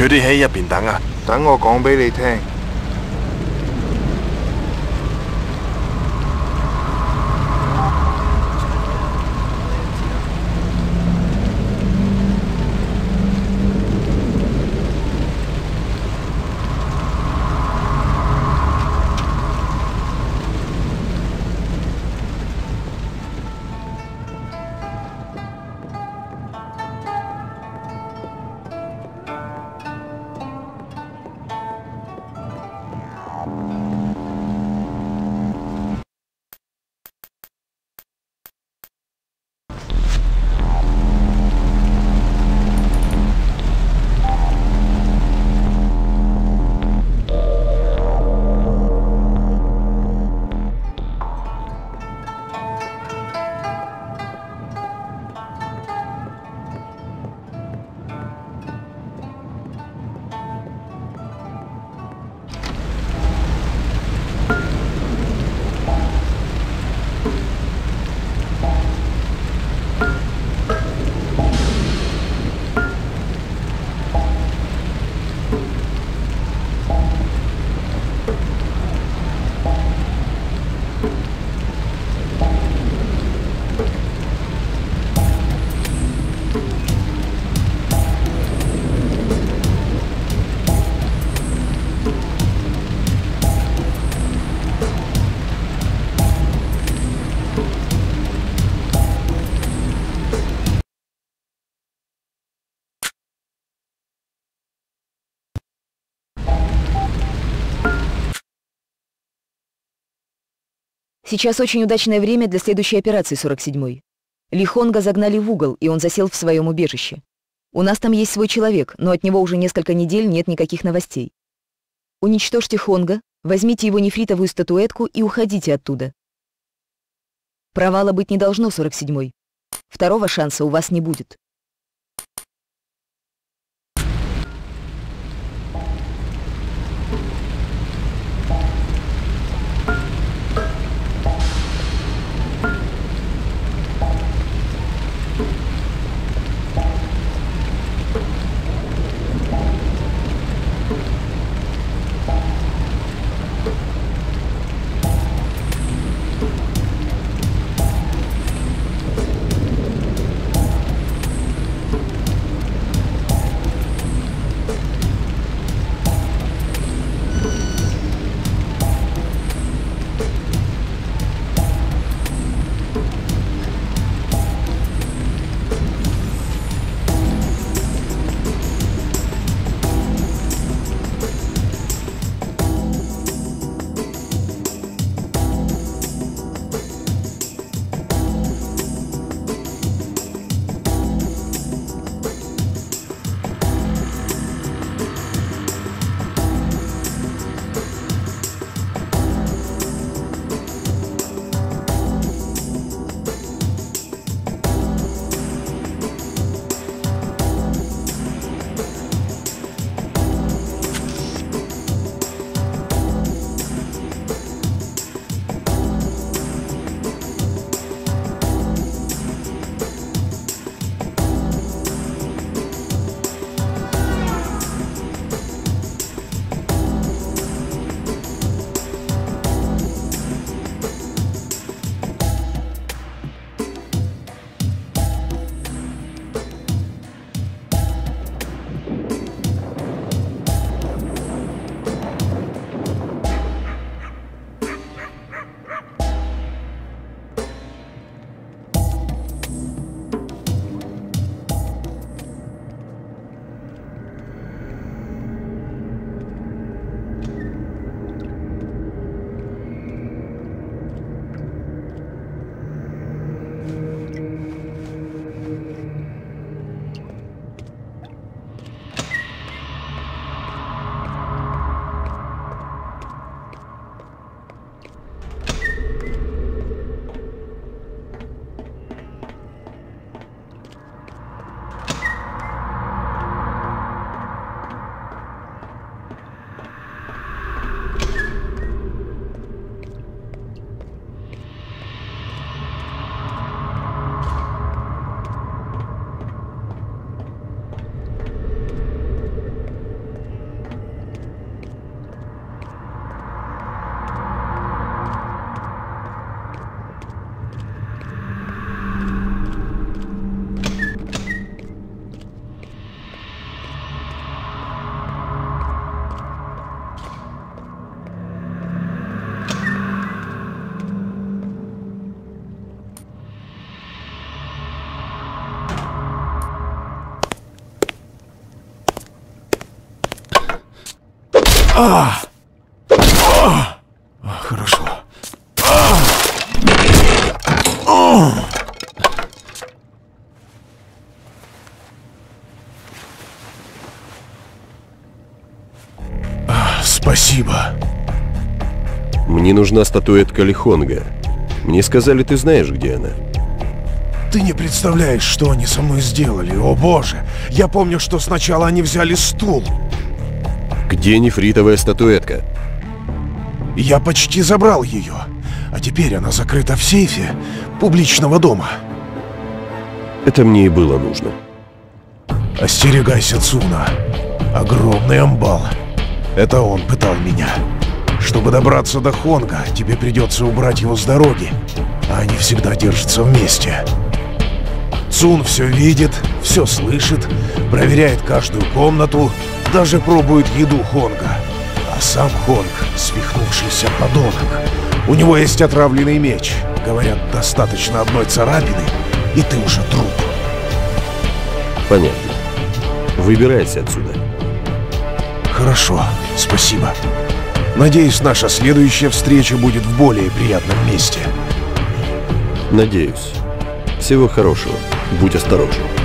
佢哋喺入边等啊。等我讲俾你听。Сейчас очень удачное время для следующей операции 47-й. Лихонга загнали в угол, и он засел в своем убежище. У нас там есть свой человек, но от него уже несколько недель нет никаких новостей. Уничтожьте Хонга, возьмите его нефритовую статуэтку и уходите оттуда. Провала быть не должно, 47-й. Второго шанса у вас не будет. А! А! А, Хорошо. А! А! А, Спасибо. Мне нужна статуэтка Лихонга. Мне сказали, ты знаешь, где она. Ты не представляешь, что они со мной сделали, о боже! Я помню, что сначала они взяли стул. Где нефритовая статуэтка? Я почти забрал ее. А теперь она закрыта в сейфе публичного дома. Это мне и было нужно. Остерегайся Цуна. Огромный амбал. Это он пытал меня. Чтобы добраться до Хонга, тебе придется убрать его с дороги. А они всегда держатся вместе. Цун все видит, все слышит, проверяет каждую комнату, даже пробует еду Хонга. А сам Хонг — свихнувшийся подонок. У него есть отравленный меч. Говорят, достаточно одной царапины, и ты уже труп. Понятно. Выбирайся отсюда. Хорошо, спасибо. Надеюсь, наша следующая встреча будет в более приятном месте. Надеюсь. Всего хорошего. Будь осторожен.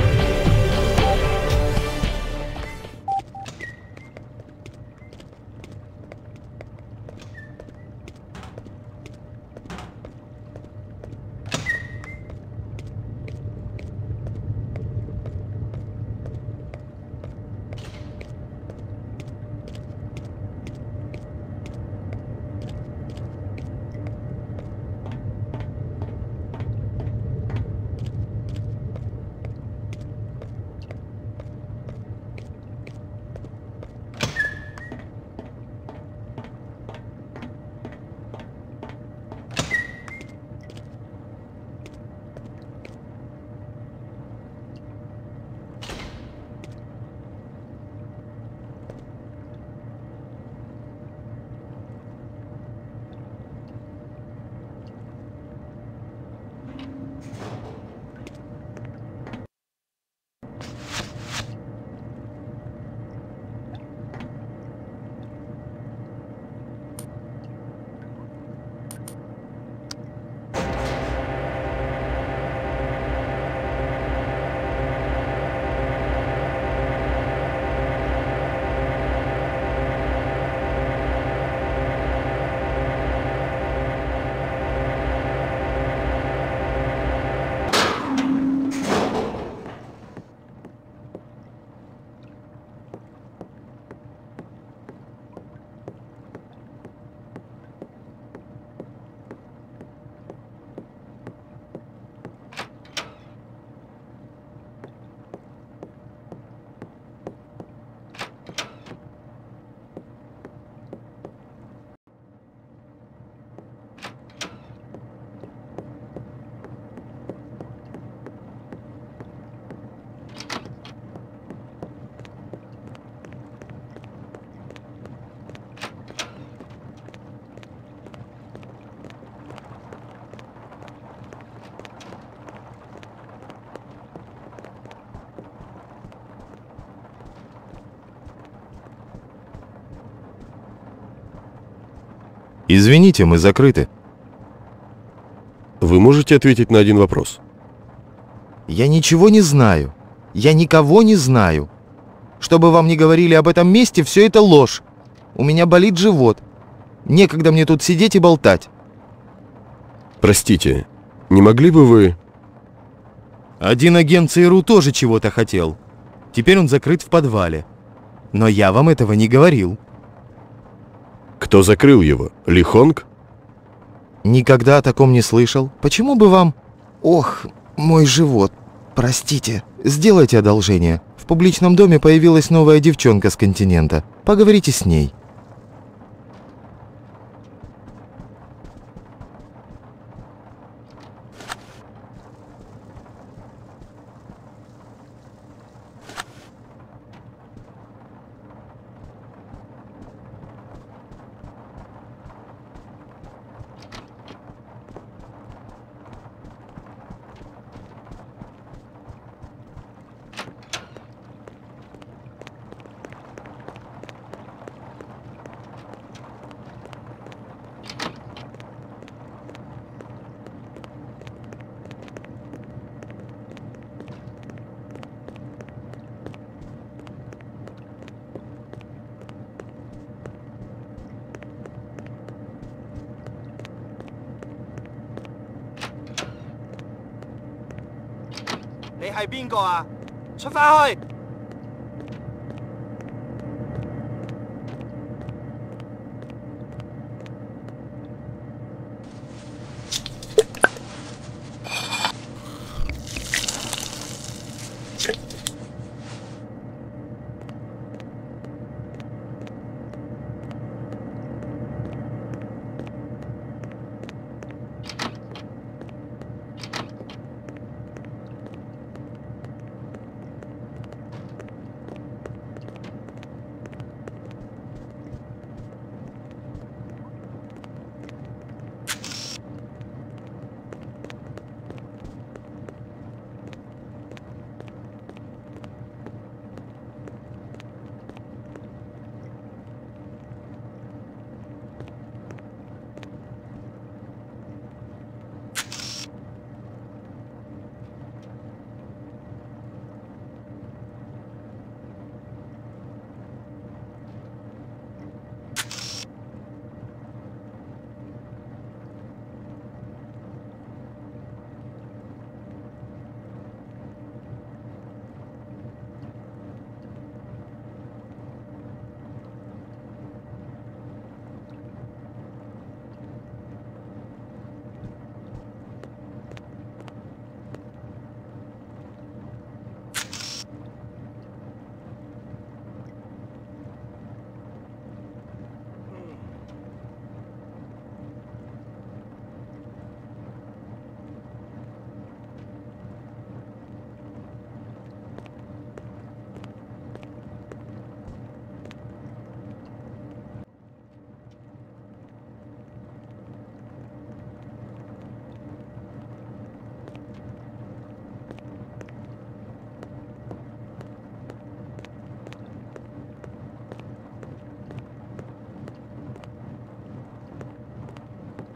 Извините, мы закрыты. Вы можете ответить на один вопрос? Я ничего не знаю. Я никого не знаю. Что бы вам ни говорили об этом месте, все это ложь. У меня болит живот. Некогда мне тут сидеть и болтать. Простите, не могли бы вы... Один агент ЦРУ тоже чего-то хотел. Теперь он закрыт в подвале. Но я вам этого не говорил. Кто закрыл его? Лихонг? Никогда о таком не слышал. Почему бы вам... Ох, мой живот. Простите. Сделайте одолжение. В публичном доме появилась новая девчонка с континента. Поговорите с ней.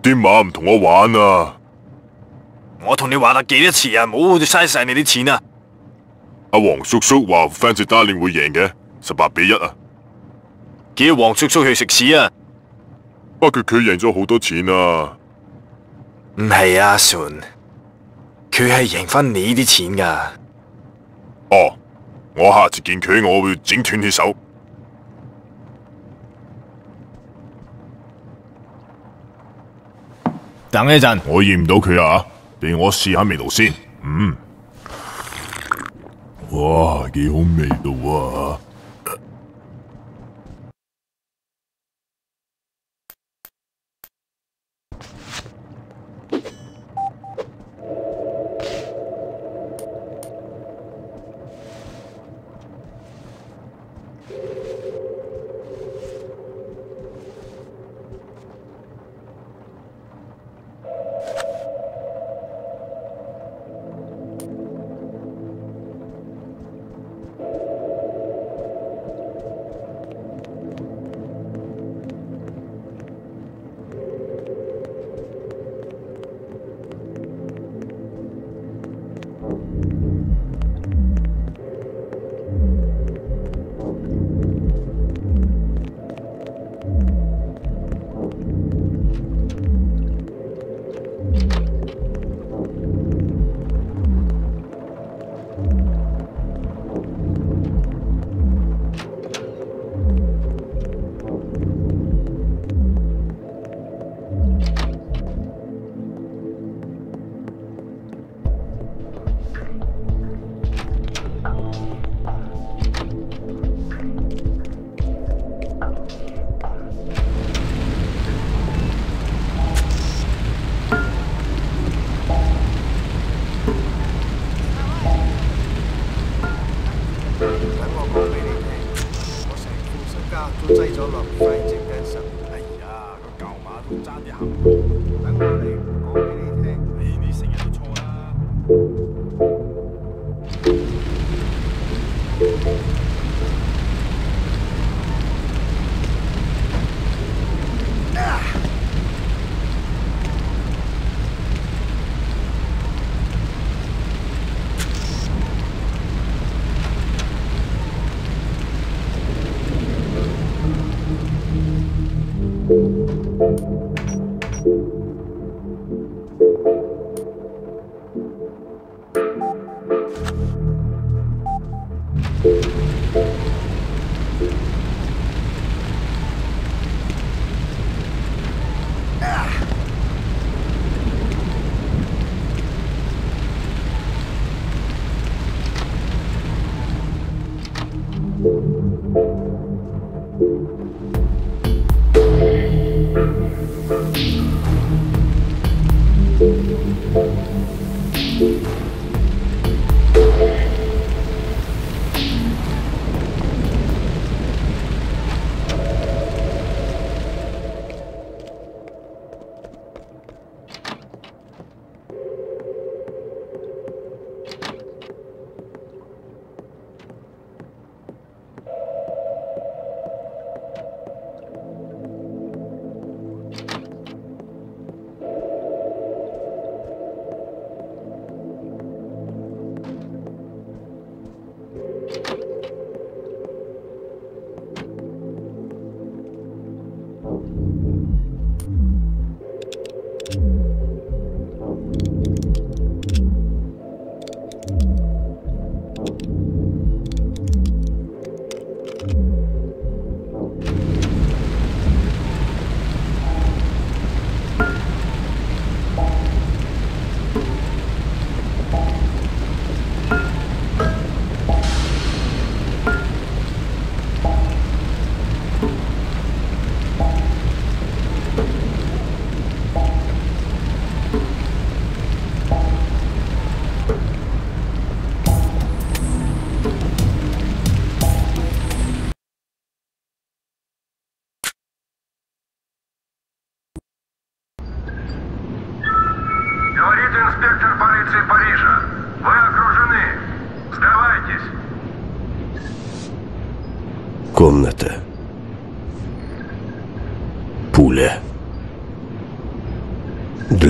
啲馬唔同我玩啊！我同你話啦幾多次啊，唔好嘥晒你啲錢啊！阿黃叔叔話 Fancy Darling 會贏嘅，十八比一啊！叫黃叔叔去食屎啊！不過佢贏咗好多錢啊！唔係啊，純，佢係贏翻你啲錢噶。哦，我下次見佢，我會整斷佢手。等一陣，我驗唔到佢啊！俾我試下味道先。嗯，哇，幾好味道啊！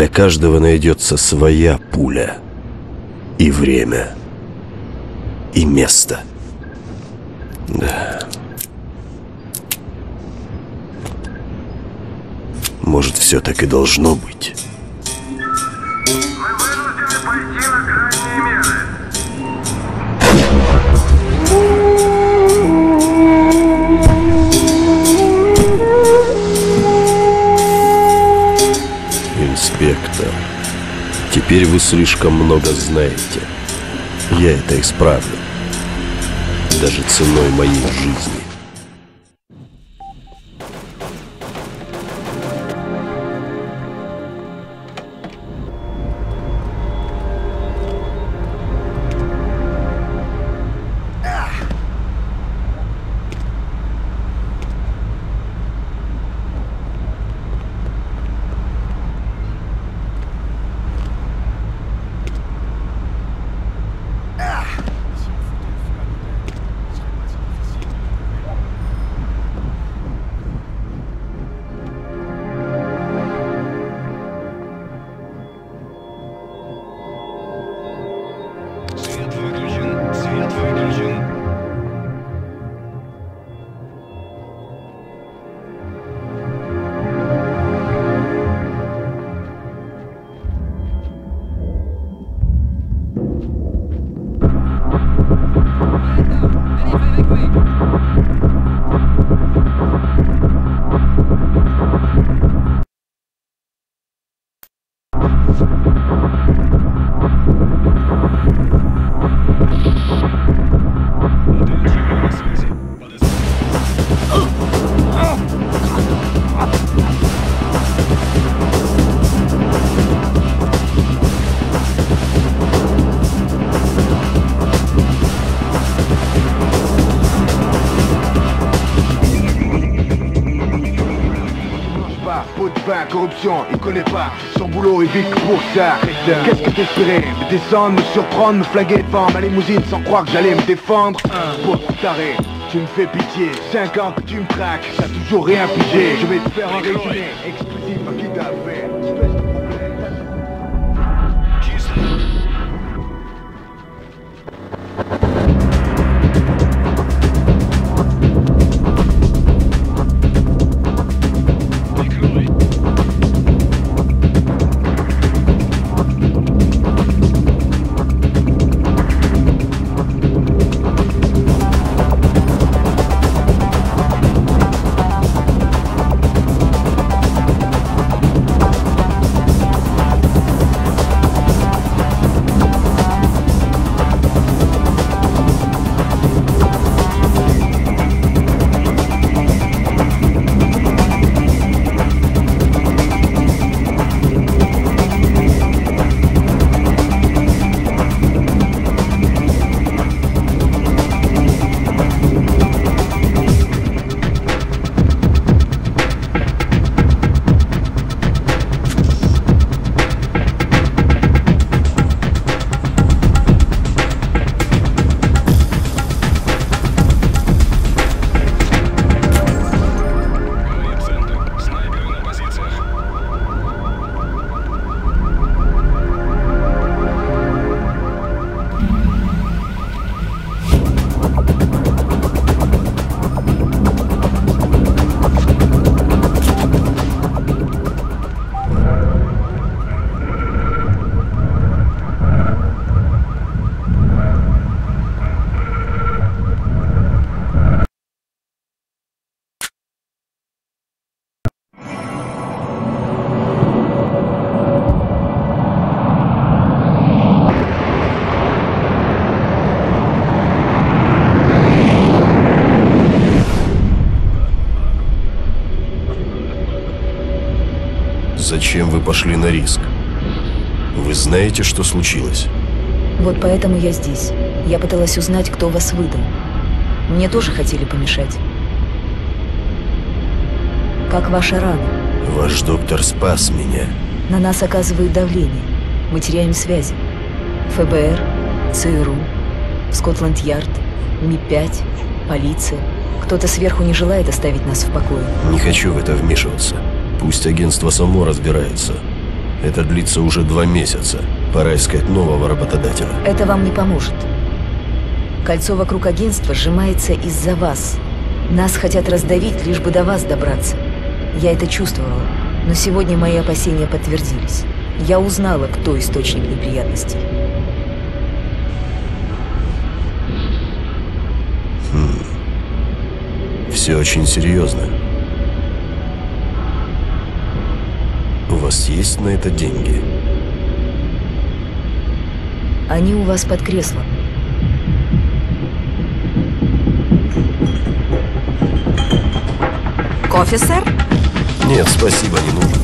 Для каждого найдется своя пуля. И время. И место. Да. Может, все так и должно быть. Теперь вы слишком много знаете. Я это исправлю. Даже ценой моей жизни. Il connaît pas Son boulot est big pour ça. Qu'est-ce que t'espérais? Me descendre, me surprendre, me flaguer devant ma limousine Sans croire que j'allais me défendre. Pour taré, tu me fais pitié. 5 ans que tu me traques, t'as toujours rien pigé. Je vais te faire un résumé exclusif à qui t'a fait Зачем вы пошли на риск? Вы знаете, что случилось? Вот поэтому я здесь. Я пыталась узнать, кто вас выдал. Мне тоже хотели помешать. Как ваша рана? Ваш доктор спас меня. На нас оказывают давление. Мы теряем связи. ФБР, ЦРУ, Скотланд-Ярд, Ми-5, полиция. Кто-то сверху не желает оставить нас в покое. Не хочу в это вмешиваться. Пусть агентство само разбирается. Это длится уже два месяца. Пора искать нового работодателя. Это вам не поможет. Кольцо вокруг агентства сжимается из-за вас. Нас хотят раздавить, лишь бы до вас добраться. Я это чувствовала, но сегодня мои опасения подтвердились. Я узнала, кто источник неприятностей. Все очень серьезно. У вас есть на это деньги? Они у вас под креслом. Кофе, сэр? Нет, спасибо, не нужно.